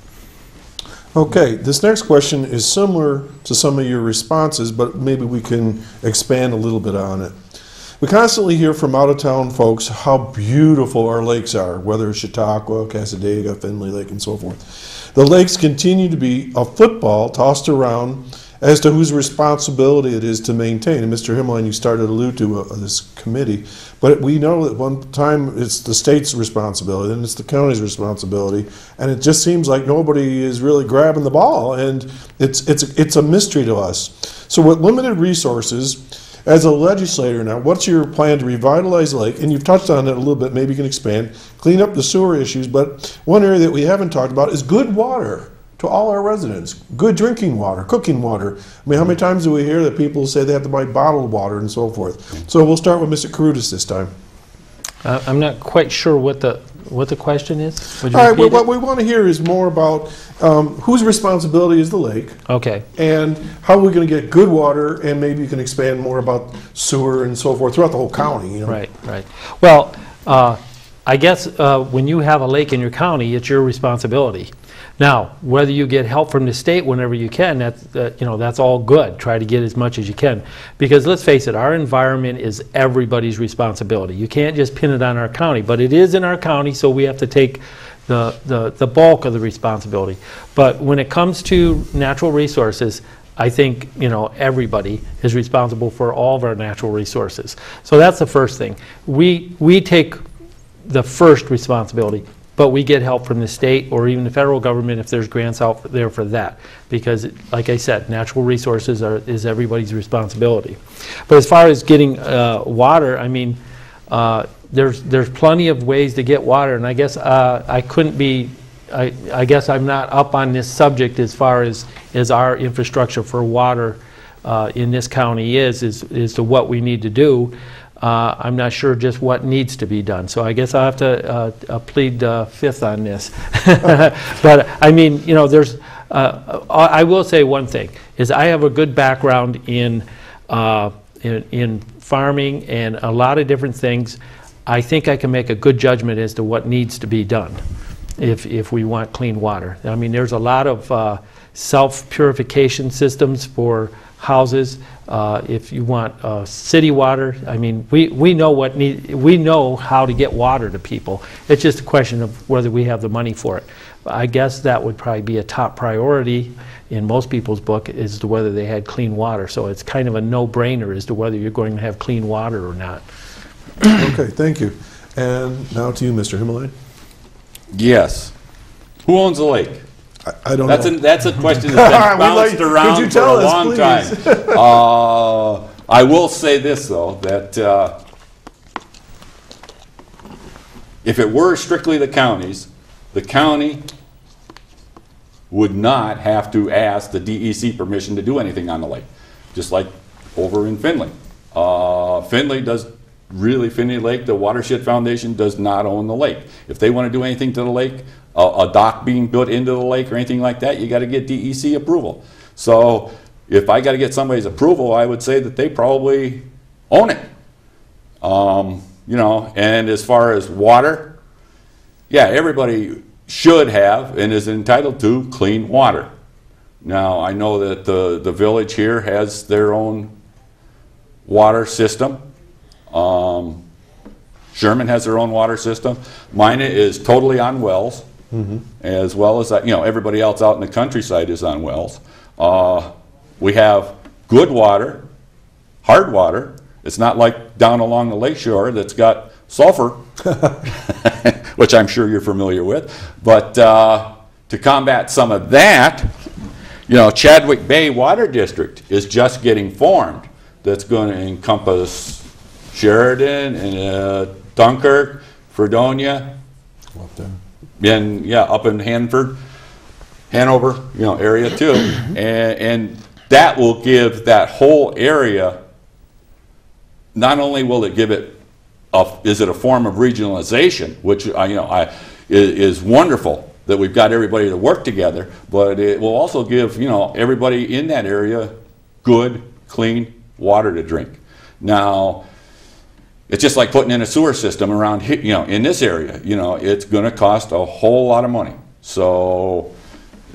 Okay, this next question is similar to some of your responses, but maybe we can expand a little bit on it. We constantly hear from out-of-town folks how beautiful our lakes are, whether it's Chautauqua, Cassadaga, Findley Lake, and so forth. The lakes continue to be a football tossed around as to whose responsibility it is to maintain. And Mr. Himelein, you started to allude to uh, this committee, but we know that one time it's the state's responsibility and it's the county's responsibility, and it just seems like nobody is really grabbing the ball, and it's it's it's a mystery to us. So with limited resources, as a legislator now, what's your plan to revitalize lake? And you've touched on it a little bit, maybe you can expand, clean up the sewer issues, but one area that we haven't talked about is good water to all our residents. Good drinking water, cooking water. I mean, how many times do we hear that people say they have to buy bottled water and so forth? So we'll start with Mr. Carutis this time. Uh, I'm not quite sure what the, what the question is. All right, well, what we want to hear is more about um, whose responsibility is the lake? Okay. and how are we're going to get good water, and maybe you can expand more about sewer and so forth throughout the whole county, you know? Right, right. Well, uh, I guess uh, when you have a lake in your county, it's your responsibility. Now, whether you get help from the state whenever you can, that's, uh, you know, that's all good. Try to get as much as you can. Because let's face it, our environment is everybody's responsibility. You can't just pin it on our county, but it is in our county, so we have to take the, the, the bulk of the responsibility. But when it comes to natural resources, I think, you know, everybody is responsible for all of our natural resources. So that's the first thing. We, we take the first responsibility, but we get help from the state or even the federal government if there's grants out there for that. Because, like I said, natural resources are, is everybody's responsibility. But as far as getting uh, water, I mean, uh, there's, there's plenty of ways to get water, and I guess uh, I couldn't be, I, I guess I'm not up on this subject as far as, as our infrastructure for water uh, in this county is, is, is to what we need to do. Uh, I'm not sure just what needs to be done, so I guess I'll have to uh, uh, plead uh, fifth on this. <laughs> But, I mean, you know, there's, uh, I I will say one thing, is I have a good background in, uh, in in farming and a lot of different things. I think I can make a good judgment as to what needs to be done if, if we want clean water. I mean, there's a lot of uh, self-purification systems for houses. Uh, If you want uh, city water, I mean, we, we know what need, we know how to get water to people. It's just a question of whether we have the money for it. I guess that would probably be a top priority in most people's book as to whether they had clean water. So it's kind of a no-brainer as to whether you're going to have clean water or not. Okay, thank you. And now to you, Mr. Himelein. Yes. Who owns the lake? I- I don't That's a, know. that's a question <laughs> that's been We'd like- bounced around you for a us, long please? time. <laughs> Uh, I will say this, though, that uh, if it were strictly the counties, the county would not have to ask the DEC permission to do anything on the lake, just like over in Findley. Uh, Findley does, really, Findley Lake, the Watershed Foundation does not own the lake. If they want to do anything to the lake, a, a dock being built into the lake or anything like that, you got to get DEC approval. So if I got to get somebody's approval, I would say that they probably own it. Um, you know, and as far as water, yeah, everybody should have and is entitled to clean water. Now, I know that the, the village here has their own water system. Um, Sherman has their own water system. Mine is totally on wells, as well as, uh, you know, everybody else out in the countryside is on wells. Uh, we have good water, hard water. It's not like down along the lake shore that's got sulfur, <laughs> <laughs> which I'm sure you're familiar with. But uh, to combat some of that, you know, Chadwick Bay Water District is just getting formed. That's going to encompass Sheridan and uh, Dunkirk, Fredonia, and yeah, up in Hanford, Hanover, you know, area too. <coughs> And, and that will give that whole area, not only will it give it, a, is it a form of regionalization, which I, you know, I, is, is wonderful that we've got everybody to work together, but it will also give, you know, everybody in that area good, clean water to drink. Now, it's just like putting in a sewer system around, he- you know, in this area, you know, it's gonna cost a whole lot of money. So,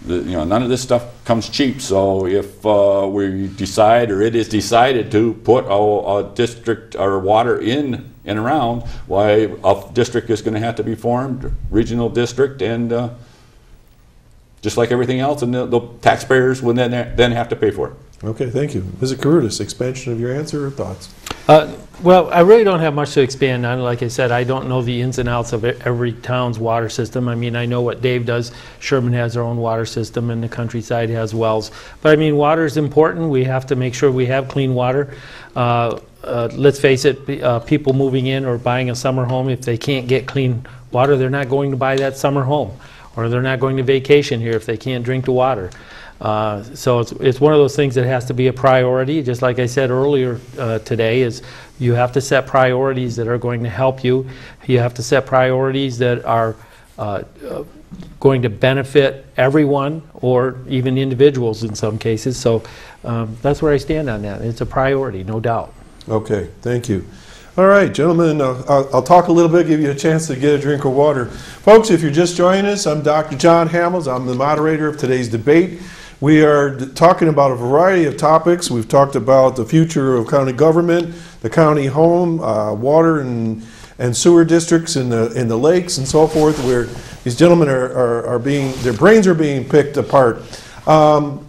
the, you know, none of this stuff comes cheap, so if, uh, we decide, or it is decided to put a, a district or water in and around, why, a district is gonna have to be formed, regional district, and, uh, just like everything else, and the, the taxpayers would then, then have to pay for it. Okay, thank you. Mrs. Carutis, expansion of your answer or thoughts? Uh, Well, I really don't have much to expand on. Like I said, I don't know the ins and outs of every town's water system. I mean, I know what Dave does. Sherman has their own water system, and the countryside has wells. But I mean, water is important. We have to make sure we have clean water. Uh, uh, Let's face it, uh, people moving in or buying a summer home, if they can't get clean water, they're not going to buy that summer home, or they're not going to vacation here if they can't drink the water. Uh, So it's, it's one of those things that has to be a priority, just like I said earlier uh, today, is you have to set priorities that are going to help you. You have to set priorities that are uh, uh, going to benefit everyone, or even individuals in some cases. So um, that's where I stand on that. It's a priority, no doubt. Okay, thank you. All right, gentlemen, uh, I'll I'll talk a little bit, give you a chance to get a drink of water. Folks, if you're just joining us, I'm Dr. John Hamels. I'm the moderator of today's debate. We are talking about a variety of topics. We've talked about the future of county government, the county home, uh, water and and sewer districts in the in the lakes and so forth, where these gentlemen are are are being, their brains are being picked apart. Um,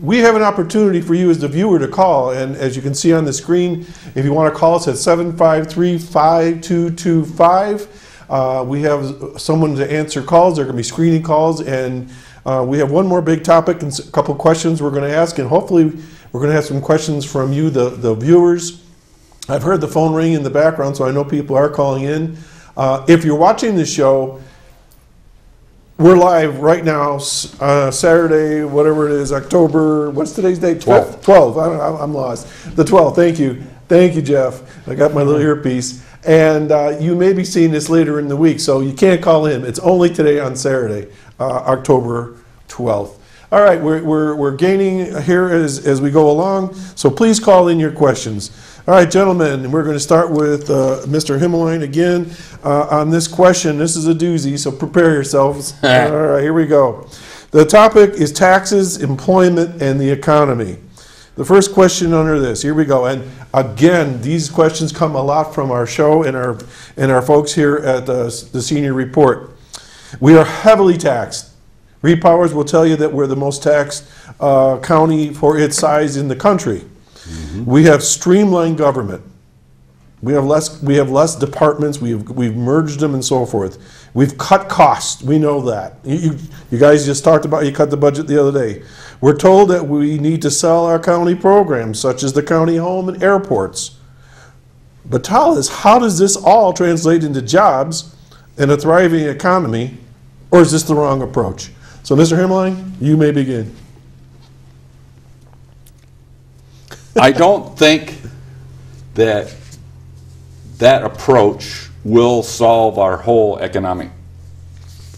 we have an opportunity for you as the viewer to call, and as you can see on the screen, if you want to call us at 753-5225, uh, we have someone to answer calls. They're going to be screening calls, and uh, we have one more big topic and a couple questions we're going to ask, and hopefully we're going to have some questions from you, the, the viewers. I've heard the phone ring in the background, so I know people are calling in. Uh, if you're watching the show, we're live right now, uh, Saturday, whatever it is, October, what's today's date? 12th. 12, I I'm lost. The 12th, thank you. Thank you, Jeff. I got my little earpiece. And uh, you may be seeing this later in the week, so you can't call him. It's only today on Saturday, uh, October 12th. All right, we're, we're, we're gaining here as, as we go along, so please call in your questions. All right, gentlemen, and we're going to start with uh, Mr. Himelein again uh, on this question. This is a doozy, so prepare yourselves. <laughs> All right, here we go. The topic is taxes, employment, and the economy. The first question under this, here we go. And again, these questions come a lot from our show and our, and our folks here at the, the senior report. We are heavily taxed. Reed Powers will tell you that we're the most taxed uh, county for its size in the country. We have streamlined government. We have less, we have less departments, we've, we've merged them and so forth. We've cut costs, we know that. You, you, you guys just talked about, you cut the budget the other day. We're told that we need to sell our county programs, such as the county home and airports. But tell us, how does this all translate into jobs and a thriving economy, or is this the wrong approach? So, Mr. Himelein, you may begin. I don't think that that approach will solve our whole economic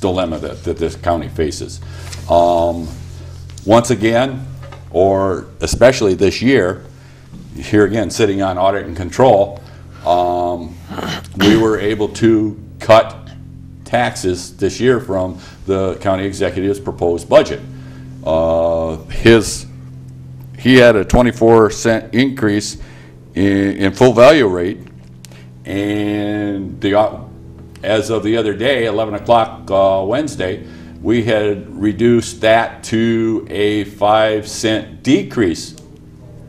dilemma that, that this county faces. Um, once again, or especially this year, here again, sitting on audit and control, um, we were able to cut taxes this year from the county executive's proposed budget. Uh, his he had a 24 cent increase in, in full value rate. And the, uh, as of the other day, 11 o'clock uh, Wednesday, we had reduced that to a 5 cent decrease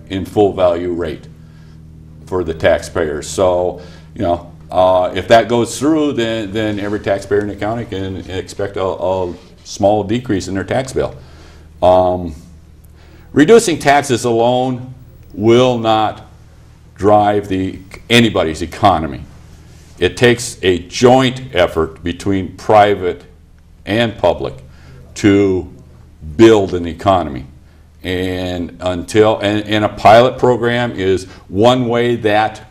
in full value rate for the taxpayers. So, you know, uh, if that goes through, then, then every taxpayer in the county can expect a, a small decrease in their tax bill. Um, Reducing taxes alone will not drive the, anybody's economy. It takes a joint effort between private and public to build an economy. And until, and, and a pilot program is one way that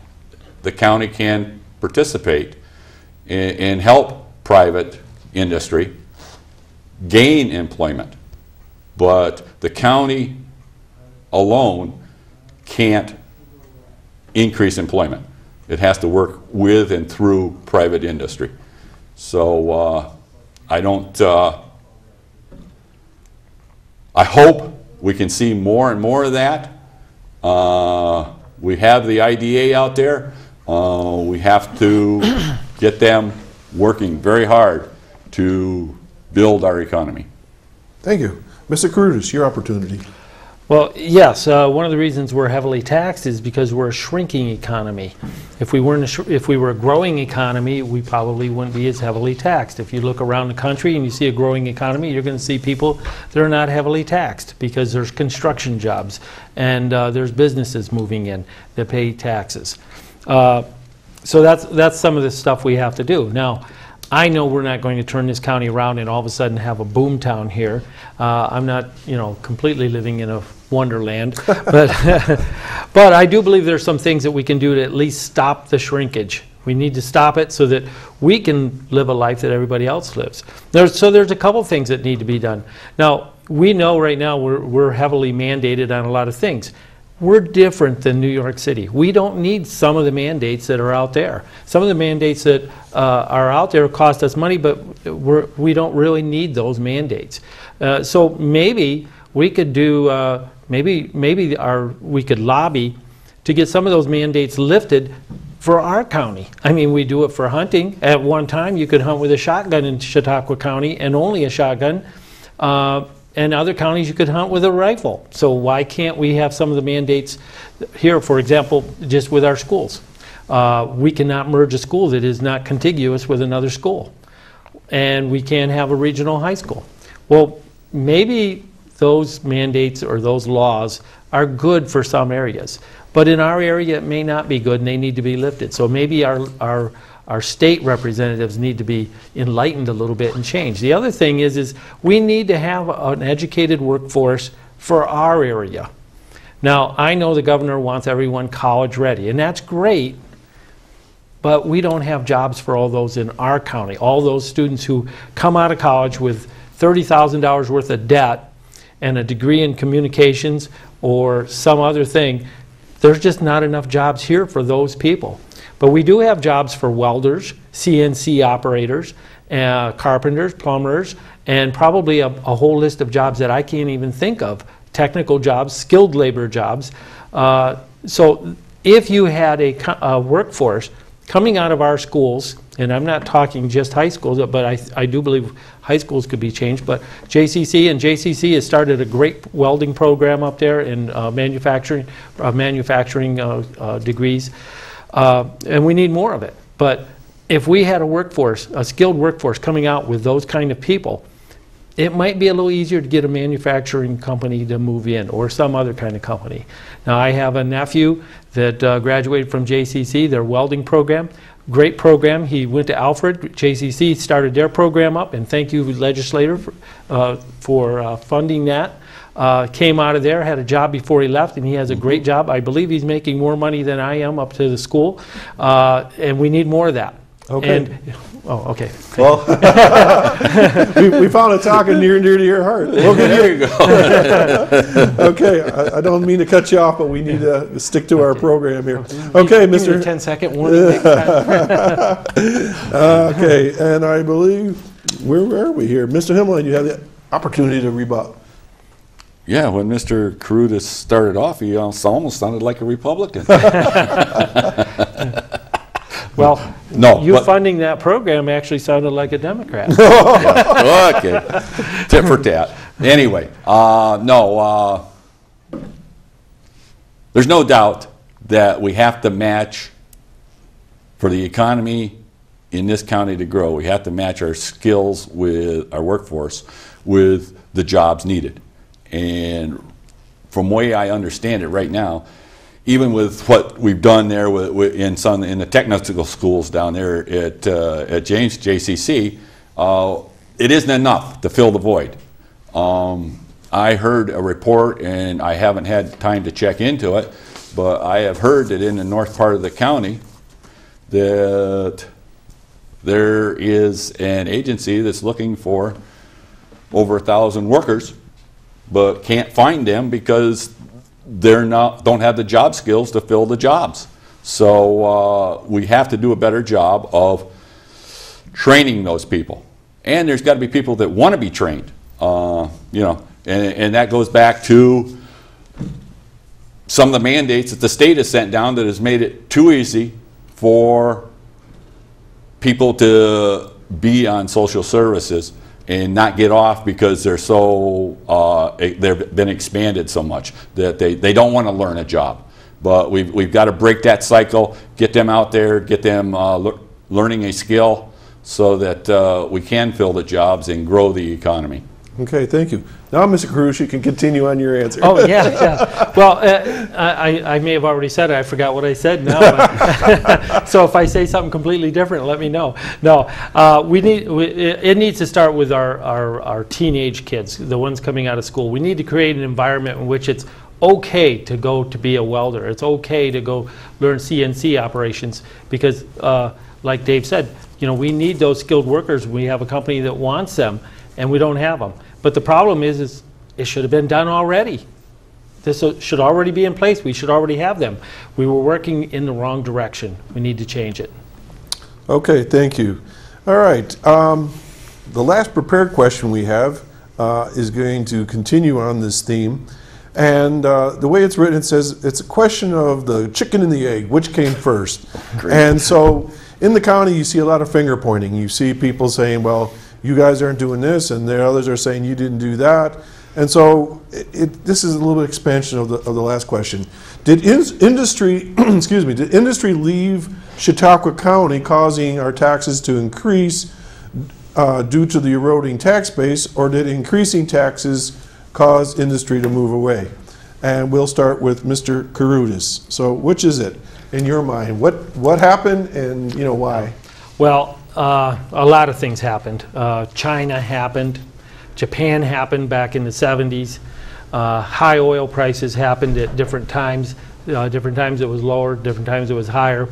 the county can participate and, and help private industry gain employment. But the county alone can't increase employment. It has to work with and through private industry. So uh, I don't, uh, I hope we can see more and more of that. Uh, we have the IDA out there. Uh, we have to <coughs> get them working very hard to build our economy. Thank you. Mr. Curtis, your opportunity. Well, yes, uh, one of the reasons we're heavily taxed is because we're a shrinking economy. If we weren't, if we were a growing economy, we probably wouldn't be as heavily taxed. If you look around the country and you see a growing economy, you're going to see people that are not heavily taxed because there's construction jobs and uh, there's businesses moving in that pay taxes. Uh, so that's that's some of the stuff we have to do now. I know we're not going to turn this county around and all of a sudden have a boom town here. Uh, I'm not, you know, completely living in a wonderland, but <laughs> but I do believe there's some things that we can do to at least stop the shrinkage. We need to stop it so that we can live a life that everybody else lives. There's, so there's a couple things that need to be done. Now we know right now we're, we're heavily mandated on a lot of things. We're different than New York City. We don't need some of the mandates that are out there. Some of the mandates that uh, are out there cost us money, but we're, we don't really need those mandates. Uh, so maybe we could do, uh, maybe, maybe our, we could lobby to get some of those mandates lifted for our county. I mean, we do it for hunting. At one time, you could hunt with a shotgun in Chautauqua County and only a shotgun. Uh, and other counties you could hunt with a rifle. So why can't we have some of the mandates here, for example, just with our schools? Uh, we cannot merge a school that is not contiguous with another school. And we can't have a regional high school. Well, maybe those mandates or those laws are good for some areas. But in our area, it may not be good and they need to be lifted. So maybe our, our, our state representatives need to be enlightened a little bit and change. The other thing is, is we need to have an educated workforce for our area. Now, I know the governor wants everyone college ready, and that's great, but we don't have jobs for all those in our county. All those students who come out of college with $30,000 worth of debt and a degree in communications or some other thing, there's just not enough jobs here for those people. But we do have jobs for welders, CNC operators, uh, carpenters, plumbers, and probably a, a, whole list of jobs that I can't even think of technical jobs, skilled labor jobs. Uh, so if you had a, a workforce coming out of our schools, and I'm not talking just high schools, but I, I do believe high schools could be changed, but JCC, and JCC has started a great welding program up there in uh, manufacturing, uh, manufacturing uh, uh, degrees, Uh, and we need more of it. But if we had a workforce, a skilled workforce coming out with those kind of people, it might be a little easier to get a manufacturing company to move in or some other kind of company. Now, I have a nephew that uh, graduated from JCC, their welding program. Great program. He went to Alfred. JCC started their program up, and thank you, legislator, for, uh, for uh, funding that. Uh, came out of there, had a job before he left, and he has a great job. I believe he's making more money than I am up to the school, uh, and we need more of that. Okay. And, oh, okay. Well, <laughs> we, we found a topic near and dear to your heart. We'll <laughs> There you go. <laughs> Okay, I, I don't mean to cut you off, but we need to stick to our program here. Okay, Give Mr. 10 second warning. Uh, Okay, and I believe, where are we here? Mr. Himelein, you have the opportunity to rebut. Yeah, when Mr. Carutis started off, he almost almost sounded like a Republican. Well, No, you but- funding that program actually sounded like a Democrat. <laughs> okay, tit for tat. Anyway, uh, no, uh, there's no doubt that we have to match for the economy in this county to grow. We have to match our skills with our workforce with the jobs needed. And from way I understand it right now, even with what we've done there with, with, in some in the technical schools down there at uh, at James JCC, uh, it isn't enough to fill the void. Um, I heard a report, and I haven't had time to check into it, but I have heard that in the north part of the county, that there is an agency that's looking for over a thousand workers, but can't find them because they're not, don't have the job skills to fill the jobs. So uh, we have to do a better job of training those people. And there's got to be people that want to be trained, uh, you know, and, and that goes back to some of the mandates that the state has sent down that has made it too easy for people to be on social services and not get off because they're so, uh, they've been expanded so much that they, they don't want to learn a job. But we've, we've got to break that cycle, get them out there, get them uh, lear- learning a skill so that uh, we can fill the jobs and grow the economy. Okay, thank you. Now, Mr. Karush, you can continue on your answer. Oh, yeah, <laughs> yeah. Well, uh, I, I may have already said it. I forgot what I said now. <laughs> So if I say something completely different, let me know. No, uh, we need, we- it it needs to start with our, our, our teenage kids, the ones coming out of school. We need to create an environment in which it's okay to go to be a welder. It's okay to go learn CNC operations because, uh, like Dave said, you know, we need those skilled workers. We have a company that wants them, and we don't have them. But the problem is, is it should have been done already. This should already be in place. We should already have them. We were working in the wrong direction. We need to change it. Okay, thank you. All right, um, the last prepared question we have uh, is going to continue on this theme. And uh, the way it's written, it says it's a question of the chicken and the egg, which came first? And so in the county, you see a lot of finger pointing. You see people saying, well, you guys aren't doing this, and the others are saying you didn't do that. And so it, it, this is a little bit expansion of the, of the last question. Did in- industry, <clears throat> excuse me, did industry leave Chautauqua County causing our taxes to increase uh, due to the eroding tax base, or did increasing taxes cause industry to move away? And we'll start with Mr. Carutis. So which is it in your mind? What, what happened and, you know, why? Well, uh, a lot of things happened. Uh, China happened. Japan happened back in the 70s. Uh, high oil prices happened at different times. Uh, different times it was lower, different times it was higher.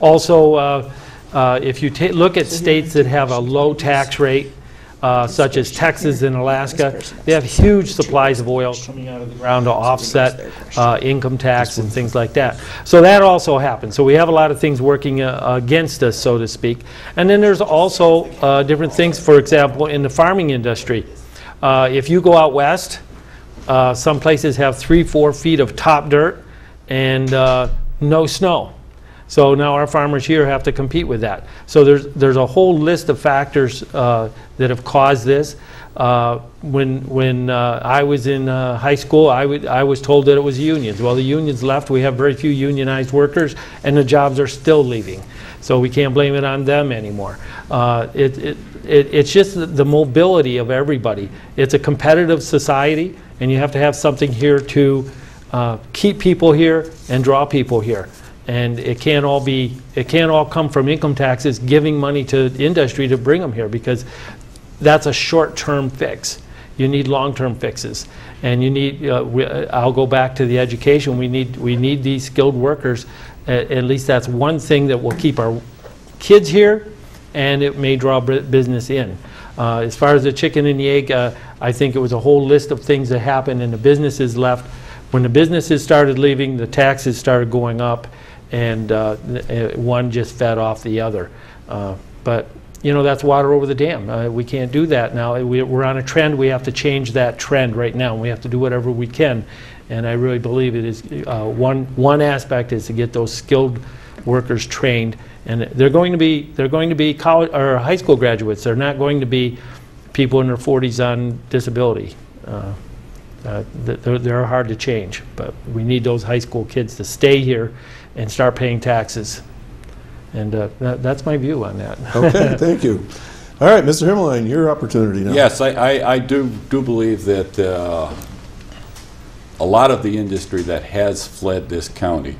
Also, uh, uh, if you ta- look at states that have a low tax rate, uh, such as Texas and Alaska, they have huge supplies of oil coming out of the ground to offset uh, income tax and things like that. So that also happens. So we have a lot of things working uh, against us, so to speak. And then there's also uh, different things, for example, in the farming industry. Uh, If you go out west, uh, some places have three, four feet of top dirt and no snow. So now our farmers here have to compete with that. So there's, there's a whole list of factors uh, that have caused this. Uh, When, when uh, I was in uh, high school, I I was told that it was unions. Well, the unions left, we have very few unionized workers, and the jobs are still leaving. So we can't blame it on them anymore. Uh, It, it, it- it's just the- the mobility of everybody. It's a competitive society, and you have to have something here to uh, keep people here and draw people here. And it can't all be, it can't all come from income taxes, giving money to industry to bring them here, because that's a short-term fix. You need long-term fixes. And you need, uh, we- uh, I'll go back to the education, we need, we need these skilled workers. A- At least that's one thing that will keep our kids here, and it may draw business in. Uh, As far as the chicken and the egg, uh, I think it was a whole list of things that happened, and the businesses left. When the businesses started leaving, the taxes started going up, and uh, uh, one just fed off the other. Uh, But, you know, that's water over the dam. Uh, We can't do that now. We- We're on a trend, we have to change that trend right now. We have to do whatever we can, and I really believe it is, uh, one, one aspect is to get those skilled workers trained, and they're going to be, they're going to be college, or high school graduates. They're not going to be people in their 40s on disability. Uh, uh, They're, they're hard to change, but we need those high school kids to stay here and start paying taxes. And uh, that, that's my view on that. <laughs> Okay, thank you. All right, Mr. Himelein, your opportunity now. Yes, I, I, I do, do believe that, uh, a lot of the industry that has fled this county,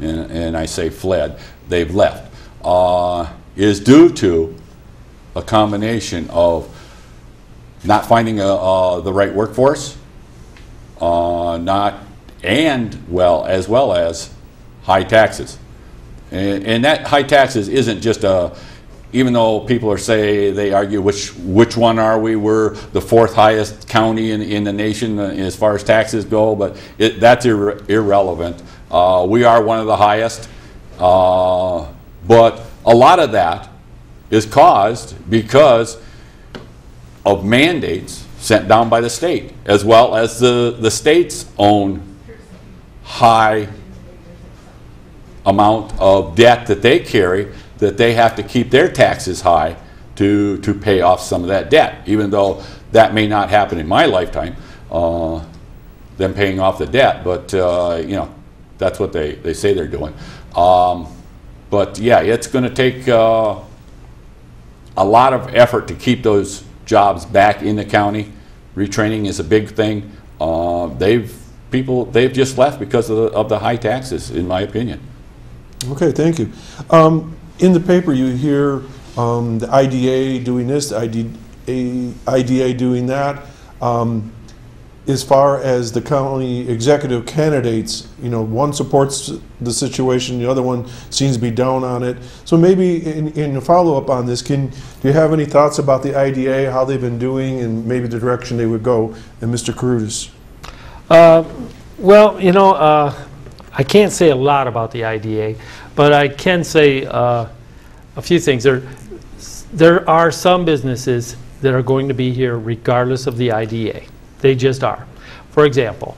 and, and I say fled, they've left, uh, is due to a combination of not finding a, uh, the right workforce, uh, not, and well, as well as high taxes. And, and that high taxes isn't just a, even though people are say, they argue which, which one are we? We're the fourth highest county in, in the nation uh, as far as taxes go, but it, that's irre- irrelevant. Uh, we are one of the highest. Uh, but a lot of that is caused because of mandates sent down by the state, as well as the, the state's own high amount of debt that they carry, that they have to keep their taxes high to, to pay off some of that debt, even though that may not happen in my lifetime, uh, them paying off the debt, but, uh, you know, that's what they, they say they're doing. Um, But yeah, it's gonna take, uh, a lot of effort to keep those jobs back in the county. Retraining is a big thing. Uh, They've, people, they've just left because of the, of the high taxes, in my opinion. Okay, thank you. Um, In the paper, you hear um, the IDA doing this, the IDA IDA doing that. Um, As far as the county executive candidates, you know, one supports the situation, the other one seems to be down on it. So maybe in, in a follow-up on this, can, do you have any thoughts about the IDA, how they've been doing, and maybe the direction they would go? And Mr. Carutis? Uh, Well, you know, uh, I can't say a lot about the IDA, but I can say uh, a few things. There, there are some businesses that are going to be here regardless of the IDA. They just are. For example,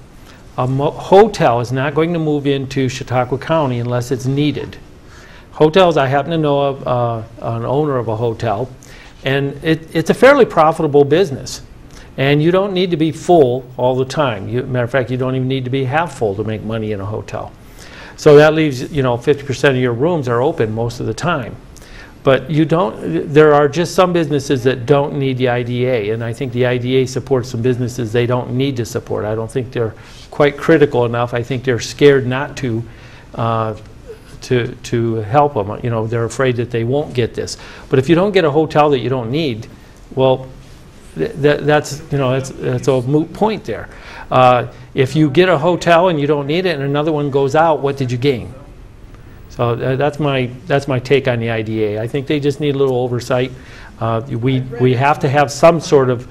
a hotel is not going to move into Chautauqua County unless it's needed. Hotels, I happen to know of uh, an owner of a hotel, and it, it's a fairly profitable business. And you don't need to be full all the time. You, matter of fact, you don't even need to be half full to make money in a hotel. So that leaves, you know, 50% of your rooms are open most of the time. But you don't, there are just some businesses that don't need the IDA, and I think the IDA supports some businesses they don't need to support. I don't think they're quite critical enough. I think they're scared not to, uh, to, to help them. You know, they're afraid that they won't get this. But if you don't get a hotel that you don't need, well, th- that, that's, you know, that's, that's a moot point there. Uh, If you get a hotel and you don't need it and another one goes out, what did you gain? So uh, that's my, that's my take on the IDA. I think they just need a little oversight. Uh, We, we have to have some sort of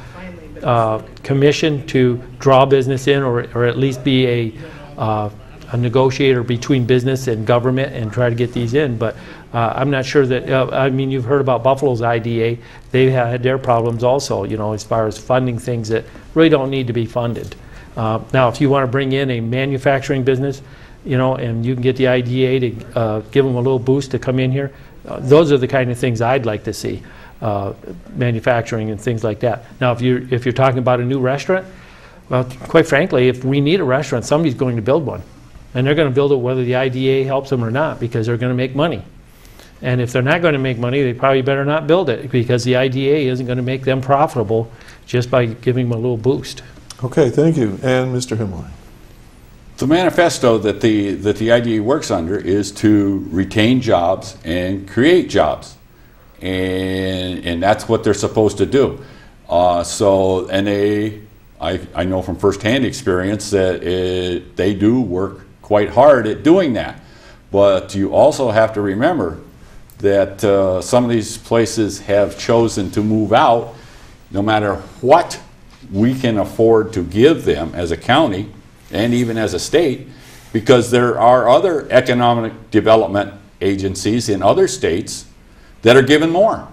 uh, commission to draw business in, or, or at least be a, uh, a negotiator between business and government and try to get these in. But uh, I'm not sure that, uh, I mean, you've heard about Buffalo's IDA. They've had their problems also, you know, as far as funding things that really don't need to be funded. Uh, Now, if you want to bring in a manufacturing business, you know, and you can get the IDA to uh, give them a little boost to come in here, uh, those are the kind of things I'd like to see, uh, manufacturing and things like that. Now, if you're, if you're talking about a new restaurant, well, quite frankly, if we need a restaurant, somebody's going to build one. And they're going to build it whether the IDA helps them or not, because they're going to make money. And if they're not going to make money, they probably better not build it, because the IDA isn't going to make them profitable just by giving them a little boost. Okay, thank you. And Mr. Himelein? The manifesto that the, that the IDA works under is to retain jobs and create jobs. And, and that's what they're supposed to do. Uh, so, and they, I, I know from firsthand experience that it, they do work quite hard at doing that. But you also have to remember that uh, some of these places have chosen to move out no matter what we can afford to give them as a county and even as a state, because there are other economic development agencies in other states that are given more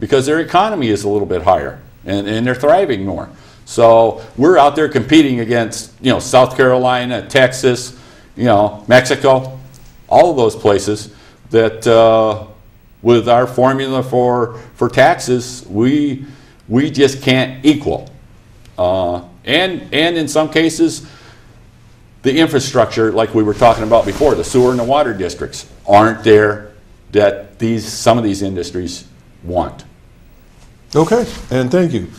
because their economy is a little bit higher and, and they're thriving more. So we're out there competing against, you know, South Carolina, Texas, you know, Mexico, all of those places that uh, with our formula for, for taxes, we, we just can't equal. Uh, and, and in some cases, the infrastructure, like we were talking about before, the sewer and the water districts, aren't there that these, some of these industries want. Okay, and thank you.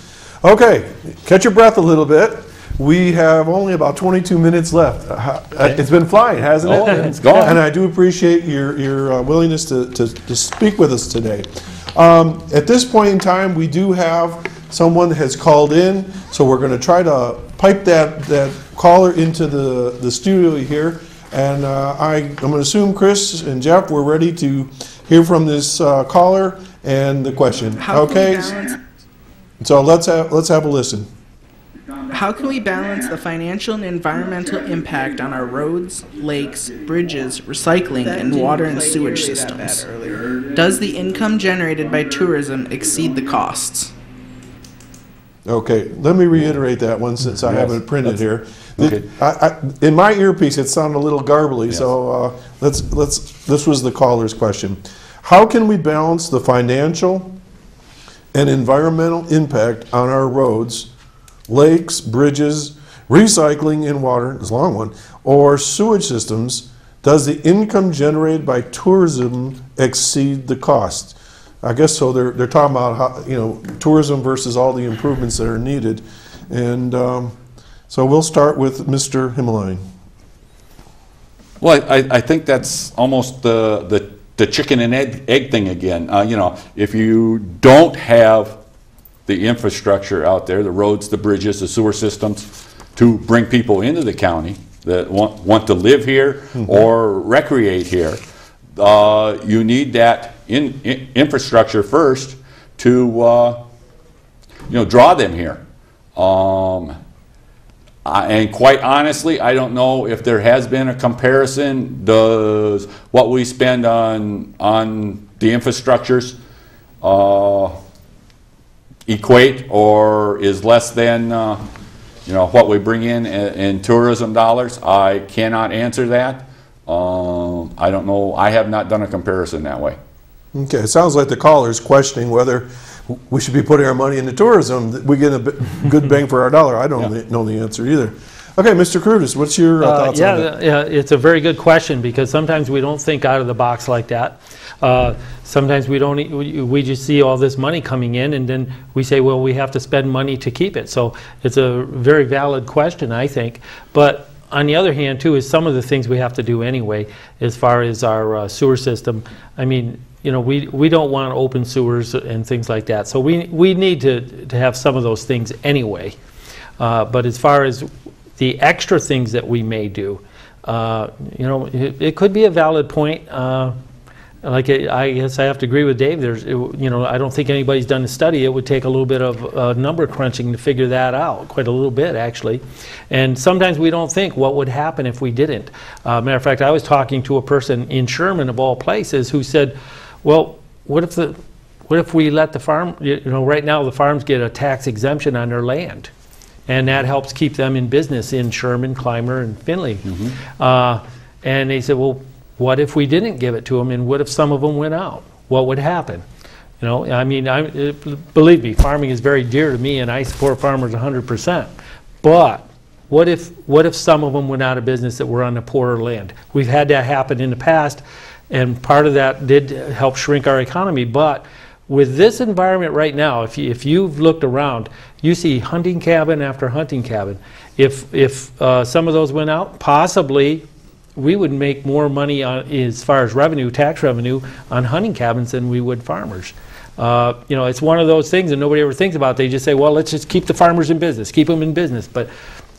Okay, catch your breath a little bit. We have only about 22 minutes left. Uh, how- uh, It's been flying, hasn't it? Oh, it's gone. And I do appreciate your, your uh, willingness to, to, to speak with us today. Um, At this point in time, we do have someone that has called in, so we're going to try to pipe that, that caller into the, the studio here. And uh, I, I'm going to assume Chris and Jeff, we're ready to hear from this uh, caller and the question. How Okay? So let's have, let's have a listen. How can we balance the financial and environmental impact on our roads, lakes, bridges, recycling, and water and sewage systems? Does the income generated by tourism exceed the costs? Okay, let me reiterate that one since I have Yes, it printed here. okay. I, I, in my earpiece, it sounded a little garbly, so, uh, let's, let's, this was the caller's question. How can we balance the financial and environmental impact on our roads, lakes, bridges, recycling and water, it's a long one, or sewage systems? Does the income generated by tourism exceed the cost? I guess so, they're, they're talking about how, you know, tourism versus all the improvements that are needed. And, um, so we'll start with Mr. Himelein. Well, I, I think that's almost the, the, the chicken and egg, egg thing again. Uh, you know, if you don't have the infrastructure out there, the roads, the bridges, the sewer systems, to bring people into the county that want, want to live here or recreate here, uh, you need that in, in, infrastructure first to, uh, you know, draw them here. Um, I- And quite honestly, I don't know if there has been a comparison. Does what we spend on, on the infrastructures uh, equate or is less than, uh, you know, what we bring in in in tourism dollars? I cannot answer that. Um, I don't know, I have not done a comparison that way. Okay, it sounds like the caller is questioning whether we should be putting our money into tourism, we get a good bang for our dollar. I don't know the answer either. Okay, Mr. Carutis, what's your uh, Uh, thoughts yeah, on yeah, it's a very good question because sometimes we don't think out of the box like that. Uh, sometimes we don't. We, we just see all this money coming in, and then we say, "Well, we have to spend money to keep it." So it's a very valid question, I think. But on the other hand, too, is some of the things we have to do anyway, as far as our uh, sewer system. I mean, you know, we we don't want open sewers and things like that. So we we need to to have some of those things anyway. Uh, But as far as the extra things that we may do, uh, you know, it it could be a valid point. uh, Like, I I guess I have to agree with Dave, there's, it- you know, I don't think anybody's done a study. It would take a little bit of uh, number crunching to figure that out, quite a little bit, actually. And sometimes we don't think what would happen if we didn't. Uh, Matter of fact, I was talking to a person in Sherman, of all places, who said, well, what if the, what if we let the farm, you know, right now, the farms get a tax exemption on their land? And that helps keep them in business in Sherman, Clymer, and Findley. Uh, And they said, well, what if we didn't give it to them, and what if some of them went out? What would happen? You know, I mean, I, it- believe me, farming is very dear to me, and I support farmers 100%. But what if, what if some of them went out of business that were on the poorer land? We've had that happen in the past, and part of that did help shrink our economy. But with this environment right now, if, you, if you've looked around, you see hunting cabin after hunting cabin. If, if uh, some of those went out, possibly we would make more money on, as far as revenue, tax revenue, on hunting cabins than we would farmers. Uh, You know, it's one of those things that nobody ever thinks about. They just say, well, let's just keep the farmers in business, keep them in business. But,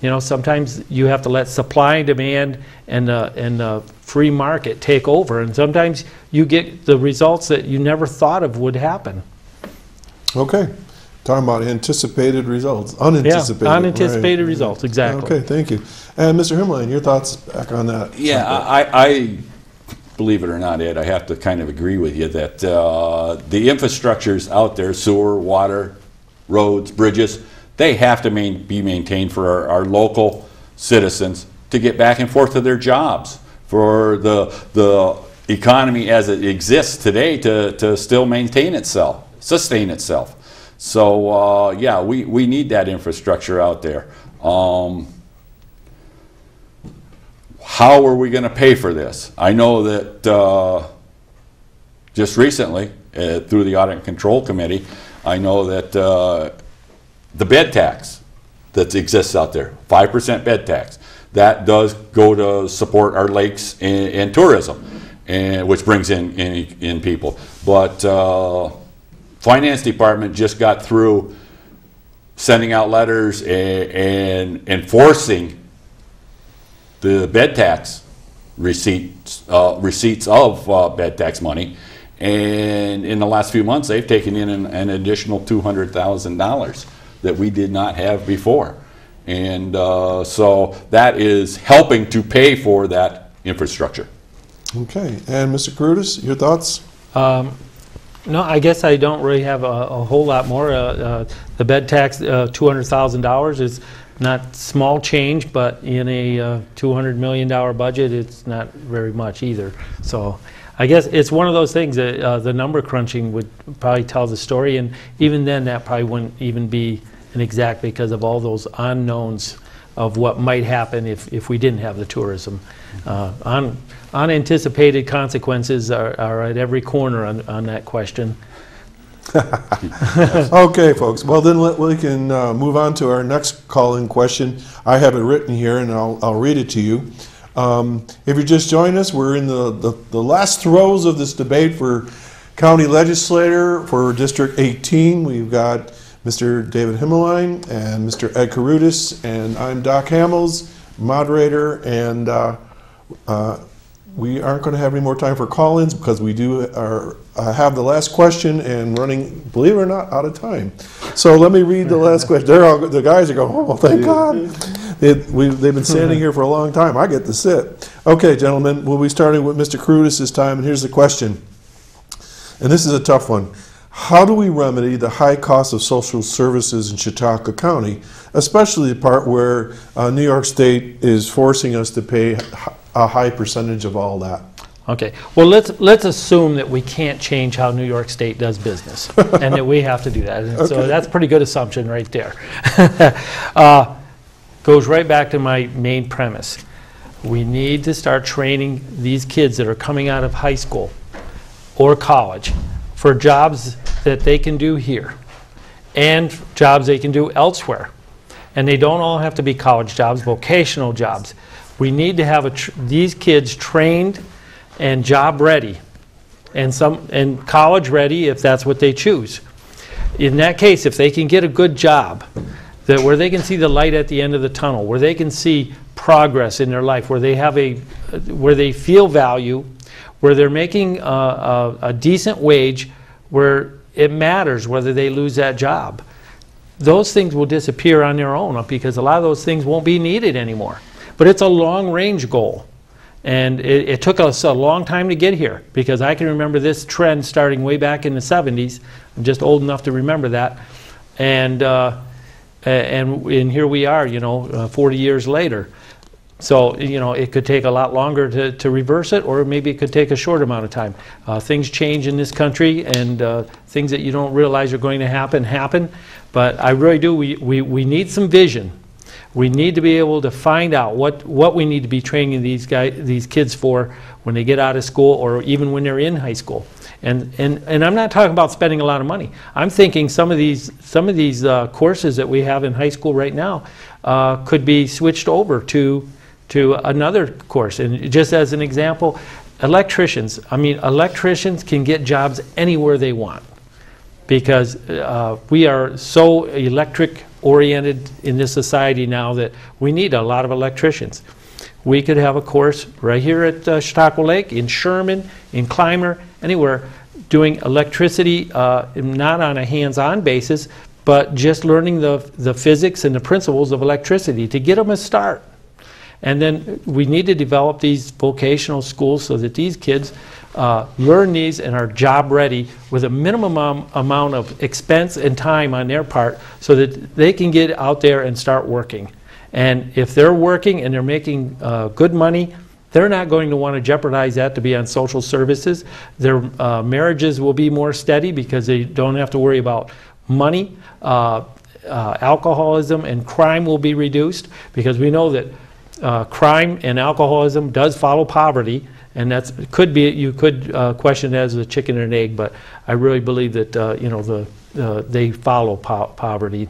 you know, sometimes you have to let supply and demand and, uh, and the free market take over. And sometimes you get the results that you never thought of would happen. Okay. Talking about anticipated results, Yeah, unanticipated. right. results, exactly. Okay, thank you. And Mr. Himelein, your thoughts back on that? Yeah, I, I- I, believe it or not, Ed, I have to kind of agree with you that uh, the infrastructure's out there, sewer, water, roads, bridges, they have to main, be maintained for our, our local citizens to get back and forth to their jobs, for the, the economy as it exists today to, to still maintain itself, sustain itself. So, uh, yeah, we, we need that infrastructure out there. Um, how are we going to pay for this? I know that uh, just recently, uh, through the Audit and Control Committee, I know that uh, the bed tax that exists out there, 5% bed tax, that does go to support our lakes and, and tourism, and, which brings in, in, in people. But uh, Finance Department just got through sending out letters and, and enforcing the bed tax receipts, uh, receipts of uh, bed tax money. And in the last few months, they've taken in an, an additional $200,000 that we did not have before. And uh, so that is helping to pay for that infrastructure. Okay, and Mr. Carutis, your thoughts? Um, No, I guess I don't really have a, a whole lot more. Uh, uh, The bed tax, uh, $200,000 is not small change, but in a uh, $200 million budget, it's not very much either. So I guess it's one of those things that uh, the number crunching would probably tell the story, and even then, that probably wouldn't even be an exact because of all those unknowns of what might happen if, if we didn't have the tourism. Uh, un- Unanticipated consequences are, are at every corner on, on that question. <laughs> Okay, folks, well then let- we can uh, move on to our next call-in question. I have it written here and I'll, I'll read it to you. Um, If you just joined us, we're in the, the the last throes of this debate for county legislator for District 18. We've got Mr. David Himelein and Mr. Ed Carutis, and I'm Doc Hamels, moderator, and uh, uh, we aren't going to have any more time for call-ins because we do are, uh, have the last question and running, believe it or not, out of time. So let me read the last question. They're all, the guys are going, oh, thank God. It, we, they've been standing here for a long time. I get to sit. Okay, gentlemen, we'll be starting with Mr. Carutis this time, and here's the question. And this is a tough one. How do we remedy the high cost of social services in Chautauqua County, especially the part where uh, New York State is forcing us to pay a high percentage of all that? Okay, well, let's, let's assume that we can't change how New York State does business, <laughs> and that we have to do that. And So that's a pretty good assumption right there. <laughs> Uh, Goes right back to my main premise. We need to start training these kids that are coming out of high school or college for jobs that they can do here, and jobs they can do elsewhere. And they don't all have to be college jobs, vocational jobs. We need to have these kids trained and job ready, and some and college ready if that's what they choose. In that case, if they can get a good job, that where they can see the light at the end of the tunnel, where they can see progress in their life, where they have a, where they feel value, where they're making a, a, a decent wage, where it matters whether they lose that job those things will disappear on their own because a lot of those things won't be needed anymore. But it's a long range goal. And it, it took us a long time to get here because I can remember this trend starting way back in the 70s. I'm just old enough to remember that. And, uh, and, and here we are, you know, uh, 40 years later. So, you know, it could take a lot longer to, to reverse it, or maybe it could take a short amount of time. Uh, things change in this country, and uh, things that you don't realize are going to happen, happen. But I really do, we, we, we need some vision. We need to be able to find out what, what we need to be training these guys, these kids for when they get out of school, or even when they're in high school. And, and, and I'm not talking about spending a lot of money. I'm thinking some of these, some of these uh, courses that we have in high school right now uh, could be switched over to, to another course. And just as an example, electricians, I mean, electricians can get jobs anywhere they want because uh, we are so electric oriented in this society now that we need a lot of electricians. We could have a course right here at uh, Chautauqua Lake, in Sherman, in Clymer, anywhere, doing electricity, uh, not on a hands-on basis, but just learning the, the physics and the principles of electricity to get them a start. And then we need to develop these vocational schools so that these kids uh, learn these and are job ready with a minimum am- amount of expense and time on their part so that they can get out there and start working. And if they're working and they're making uh, good money, they're not going to want to jeopardize that to be on social services. Their uh, marriages will be more steady because they don't have to worry about money. Uh, uh, alcoholism and crime will be reduced because we know that uh, crime and alcoholism does follow poverty, and that's could be you could uh, question it as a chicken and egg, but I really believe that uh, you know the uh, they follow po- poverty.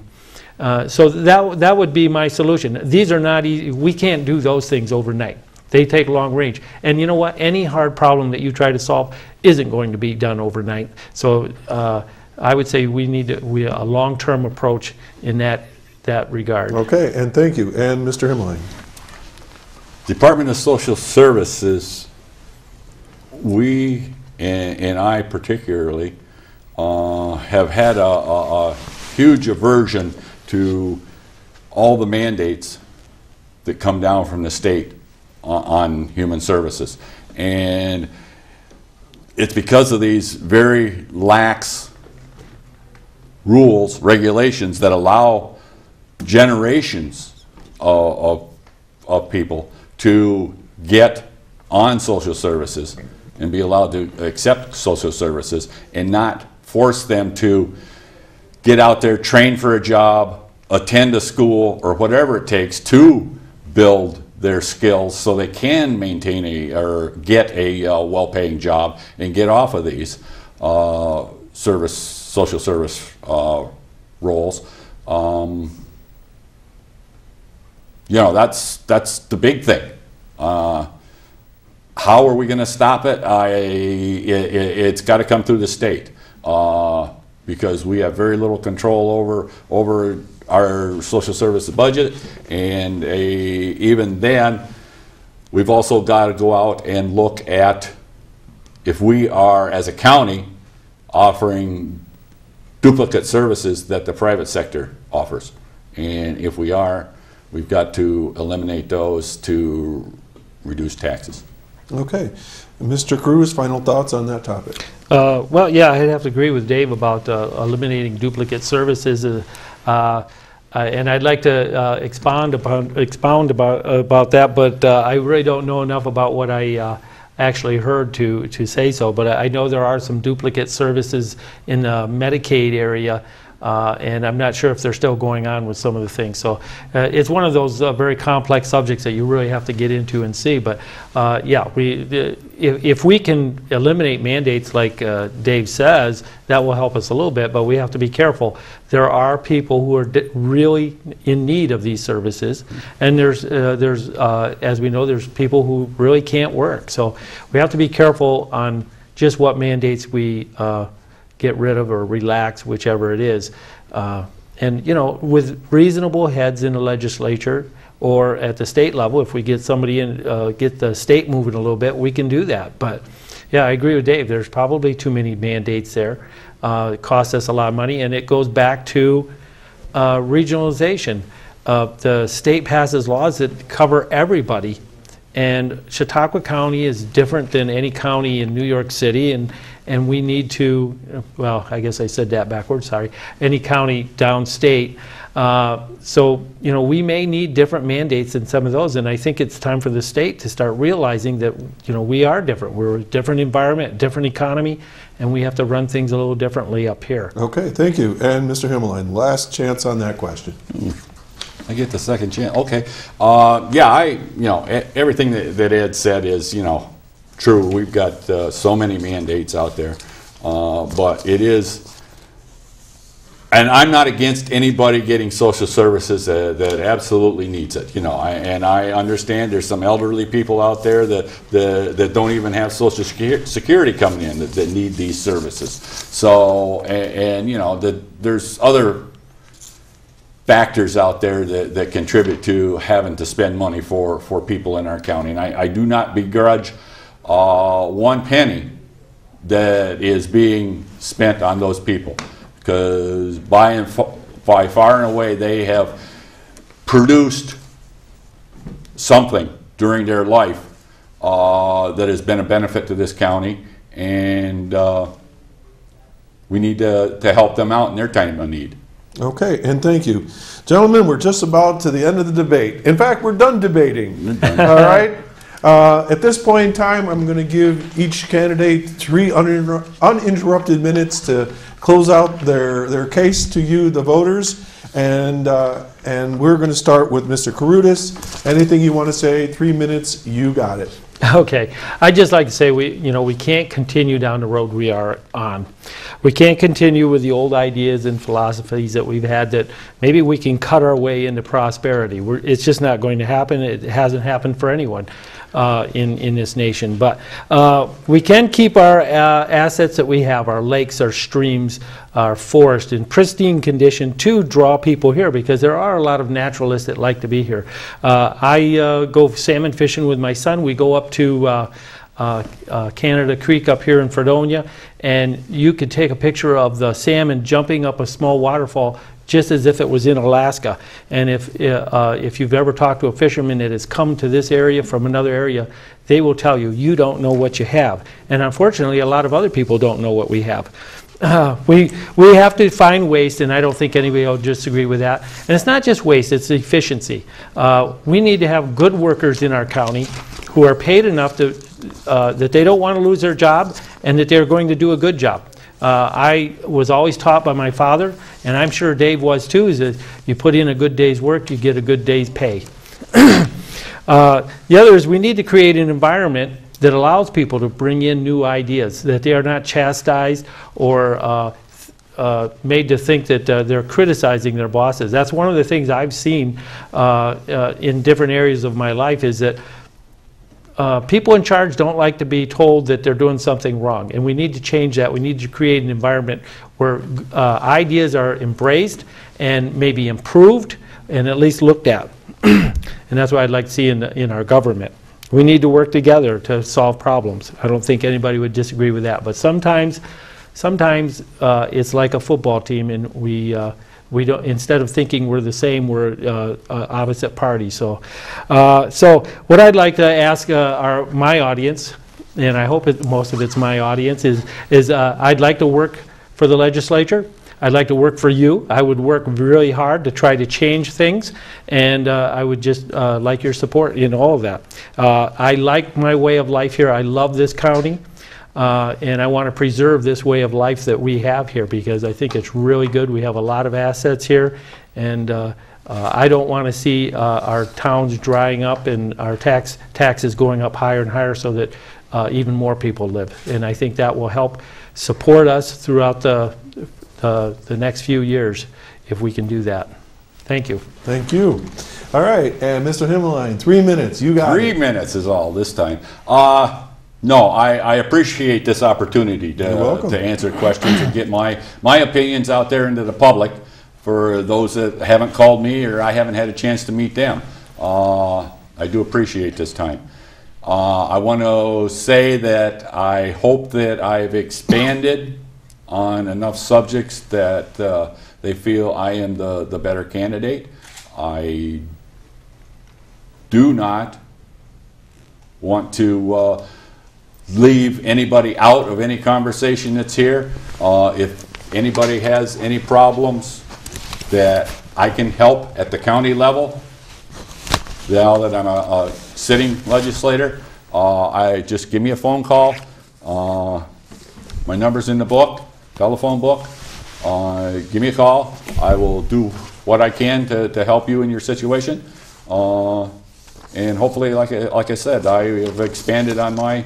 Uh, so that that would be my solution. These are not easy. We can't do those things overnight. They take long range, and you know what? Any hard problem that you try to solve isn't going to be done overnight. So uh, I would say we need to, we, a long-term approach in that that regard. Okay, and thank you. And Mr. Himelein? Department of Social Services, we, and and I particularly, uh, have had a- a a huge aversion to all the mandates that come down from the state o- on human services. And it's because of these very lax rules, regulations that allow generations of, of, of people to get on social services and be allowed to accept social services and not force them to get out there, train for a job, attend a school, or whatever it takes to build their skills so they can maintain a, or get a uh, well-paying job and get off of these uh, service, social service uh, roles. Um, you know, that's, that's the big thing. Uh, How are we gonna stop it? I, it, it- it's gotta come through the state. Uh, because we have very little control over, over our social service budget. And a, even then, we've also gotta go out and look at if we are, as a county, offering duplicate services that the private sector offers. And if we are, we've got to eliminate those to reduce taxes. Okay. Mr. Carutis, final thoughts on that topic? Uh, Well, yeah, I'd have to agree with Dave about uh, eliminating duplicate services. uh, uh, And I'd like to uh, expound upon, expound about, about that, but uh, I really don't know enough about what I actually heard to, to say so. But I know there are some duplicate services in the Medicaid area, uh, and I'm not sure if they're still going on with some of the things. So uh, it's one of those uh, very complex subjects that you really have to get into and see. But uh, yeah, we, if, if we can eliminate mandates like uh, Dave says, that will help us a little bit, but we have to be careful. There are people who are really in need of these services, and there's, there's, as we know, there's people who really can't work. So we have to be careful on just what mandates we get rid of or relax, whichever it is. Uh, And, you know, with reasonable heads in the legislature or at the state level, if we get somebody in, uh, get the state moving a little bit, we can do that. But, yeah, I agree with Dave, there's probably too many mandates there. Uh, It costs us a lot of money, and it goes back to uh, regionalization. Uh, The state passes laws that cover everybody, and Chautauqua County is different than any county in New York City, and, and we need to, well, I guess I said that backwards, sorry, any county downstate. Uh, So, you know, we may need different mandates in some of those, and I think it's time for the state to start realizing that, you know, we are different. We're a different environment, different economy, and we have to run things a little differently up here. Okay, thank you. And Mr. Himelein, last chance on that question. I get the second chance, okay. Uh, Yeah, I, you know, e- everything that that Ed said is, you know, true. We've got uh, so many mandates out there. Uh, But it is, and I'm not against anybody getting social services that that absolutely needs it, you know. I- And I understand there's some elderly people out there that, that that don't even have social secu- security coming in that that need these services. So, a- and, you know, that there's other factors out there that, that contribute to having to spend money for, for people in our county. And I, I do not begrudge uh, one penny that is being spent on those people. Because by and, by far and away, they have produced something during their life uh, that has been a benefit to this county. And uh, we need to, to help them out in their time of need. Okay, and thank you. Gentlemen, we're just about to the end of the debate. In fact, we're done debating. All right? Uh, At this point in time, I'm going to give each candidate three uninter- uninterrupted minutes to close out their, their case to you, the voters. And, uh, and we're going to start with Mr. Carutis. Anything you want to say, three minutes, you got it. Okay, I'd just like to say, we, you know, we can't continue down the road we are on. We can't continue with the old ideas and philosophies that we've had that maybe we can cut our way into prosperity. We're, it's just not going to happen. It hasn't happened for anyone uh, in, in this nation. But uh, we can keep our uh, assets that we have, our lakes, our streams, our forest in pristine condition to draw people here because there are a lot of naturalists that like to be here. Uh, I uh, go salmon fishing with my son. We go up to uh, uh, Canadaway Creek up here in Fredonia, and you could take a picture of the salmon jumping up a small waterfall just as if it was in Alaska. And if, uh, uh, if you've ever talked to a fisherman that has come to this area from another area, they will tell you, you don't know what you have. And unfortunately, a lot of other people don't know what we have. Uh, <sighs> we, we have to find waste, and I don't think anybody will disagree with that. And it's not just waste, it's efficiency. Uh, we need to have good workers in our county who are paid enough to, uh, that they don't want to lose their job and that they're going to do a good job. Uh, I was always taught by my father, and I'm sure Dave was too, is that you put in a good day's work, you get a good day's pay. <clears throat> Uh, The other is we need to create an environment that allows people to bring in new ideas, that they are not chastised or uh, uh, made to think that uh, they're criticizing their bosses. That's one of the things I've seen uh, in different areas of my life is that uh, people in charge don't like to be told that they're doing something wrong, and we need to change that. We need to create an environment where uh, ideas are embraced and maybe improved and at least looked at. <clears throat> and that's what I'd like to see in, in our government. We need to work together to solve problems. I don't think anybody would disagree with that. But sometimes, sometimes uh, it's like a football team, and we uh, we don't. Instead of thinking we're the same, we're uh, uh, opposite parties. So, uh, so what I'd like to ask uh, our my audience, and I hope it, most of it's my audience, is is uh, I'd like to work for the legislature. I'd like to work for you. I would work really hard to try to change things, and uh, I would just like your support in all of that. I like my way of life here. I love this county, uh, and I want to preserve this way of life that we have here because I think it's really good. We have a lot of assets here, and uh, uh, I don't want to see uh, our towns drying up and our tax taxes going up higher and higher so that uh, even more people live. And I think that will help support us throughout the uh, the next few years if we can do that. Thank you. Thank you. All right, and Mr. Himelein, three minutes, you got Three it. minutes is all this time. Uh, no, I, I appreciate this opportunity to, to answer questions and get my, my opinions out there into the public for those that haven't called me or I haven't had a chance to meet them. Uh, I do appreciate this time. Uh, I want to say that I hope that I've expanded on enough subjects that uh, they feel I am the, the better candidate. I do not want to uh, leave anybody out of any conversation that's here. Uh, If anybody has any problems that I can help at the county level, now that I'm a, a sitting legislator, uh, I, just give me a phone call. Uh, my number's in the book, telephone book. Uh, give me a call. I will do what I can to, to help you in your situation. Uh, and hopefully, like, like I said, I have expanded on my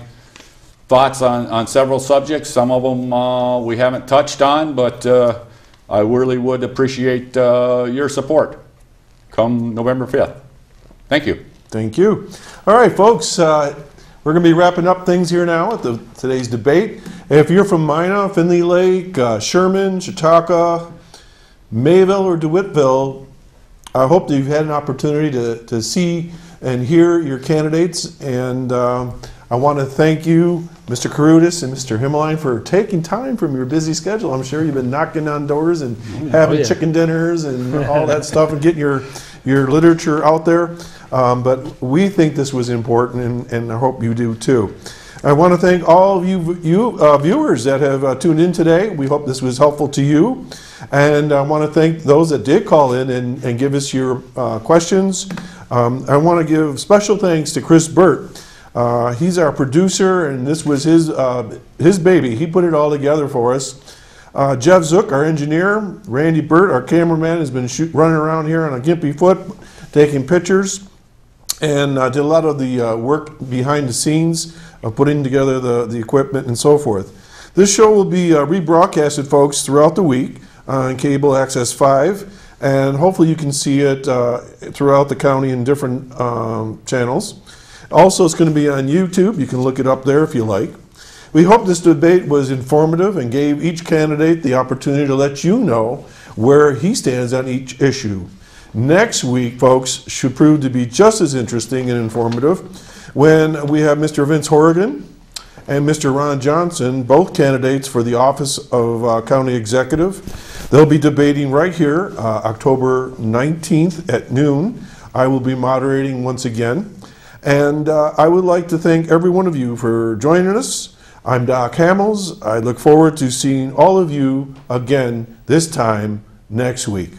thoughts on, on several subjects. Some of them, uh, we haven't touched on, but, uh, I really would appreciate, uh, your support come November 5th. Thank you. Thank you. All right, folks, uh, we're going to be wrapping up things here now at the, today's debate. If you're from Mina, Findley Lake, uh, Sherman, Chautauqua, Mayville, or DeWittville, I hope that you've had an opportunity to, to see and hear your candidates. And um, I want to thank you, Mr. Carutis and Mr. Himelein, for taking time from your busy schedule. I'm sure you've been knocking on doors and having yeah. chicken dinners and <laughs> all that stuff and getting your, your literature out there. Um, but we think this was important, and, and I hope you do too. I want to thank all of you, you uh, viewers that have uh, tuned in today. We hope this was helpful to you. And I want to thank those that did call in and, and give us your uh, questions. Um, I want to give special thanks to Chris Burt. Uh, he's our producer, and this was his, uh, his baby. He put it all together for us. Uh, Jeff Zook, our engineer, Randy Burt, our cameraman, has been shoot, running around here on a gimpy foot, taking pictures and uh, did a lot of the uh, work behind the scenes of putting together the, the equipment and so forth. This show will be uh, rebroadcasted, folks, throughout the week on Cable Access 5, and hopefully you can see it uh, throughout the county in different um, channels. Also, it's going to be on YouTube. You can look it up there if you like. We hope this debate was informative and gave each candidate the opportunity to let you know where he stands on each issue. Next week, folks, should prove to be just as interesting and informative when we have Mr. Vince Horrigan and Mr. Ron Johnson, both candidates for the office of uh, county executive. They'll be debating right here, uh, October 19th at noon. I will be moderating once again. And uh, I would like to thank every one of you for joining us. I'm Doc Hamels. I look forward to seeing all of you again this time next week.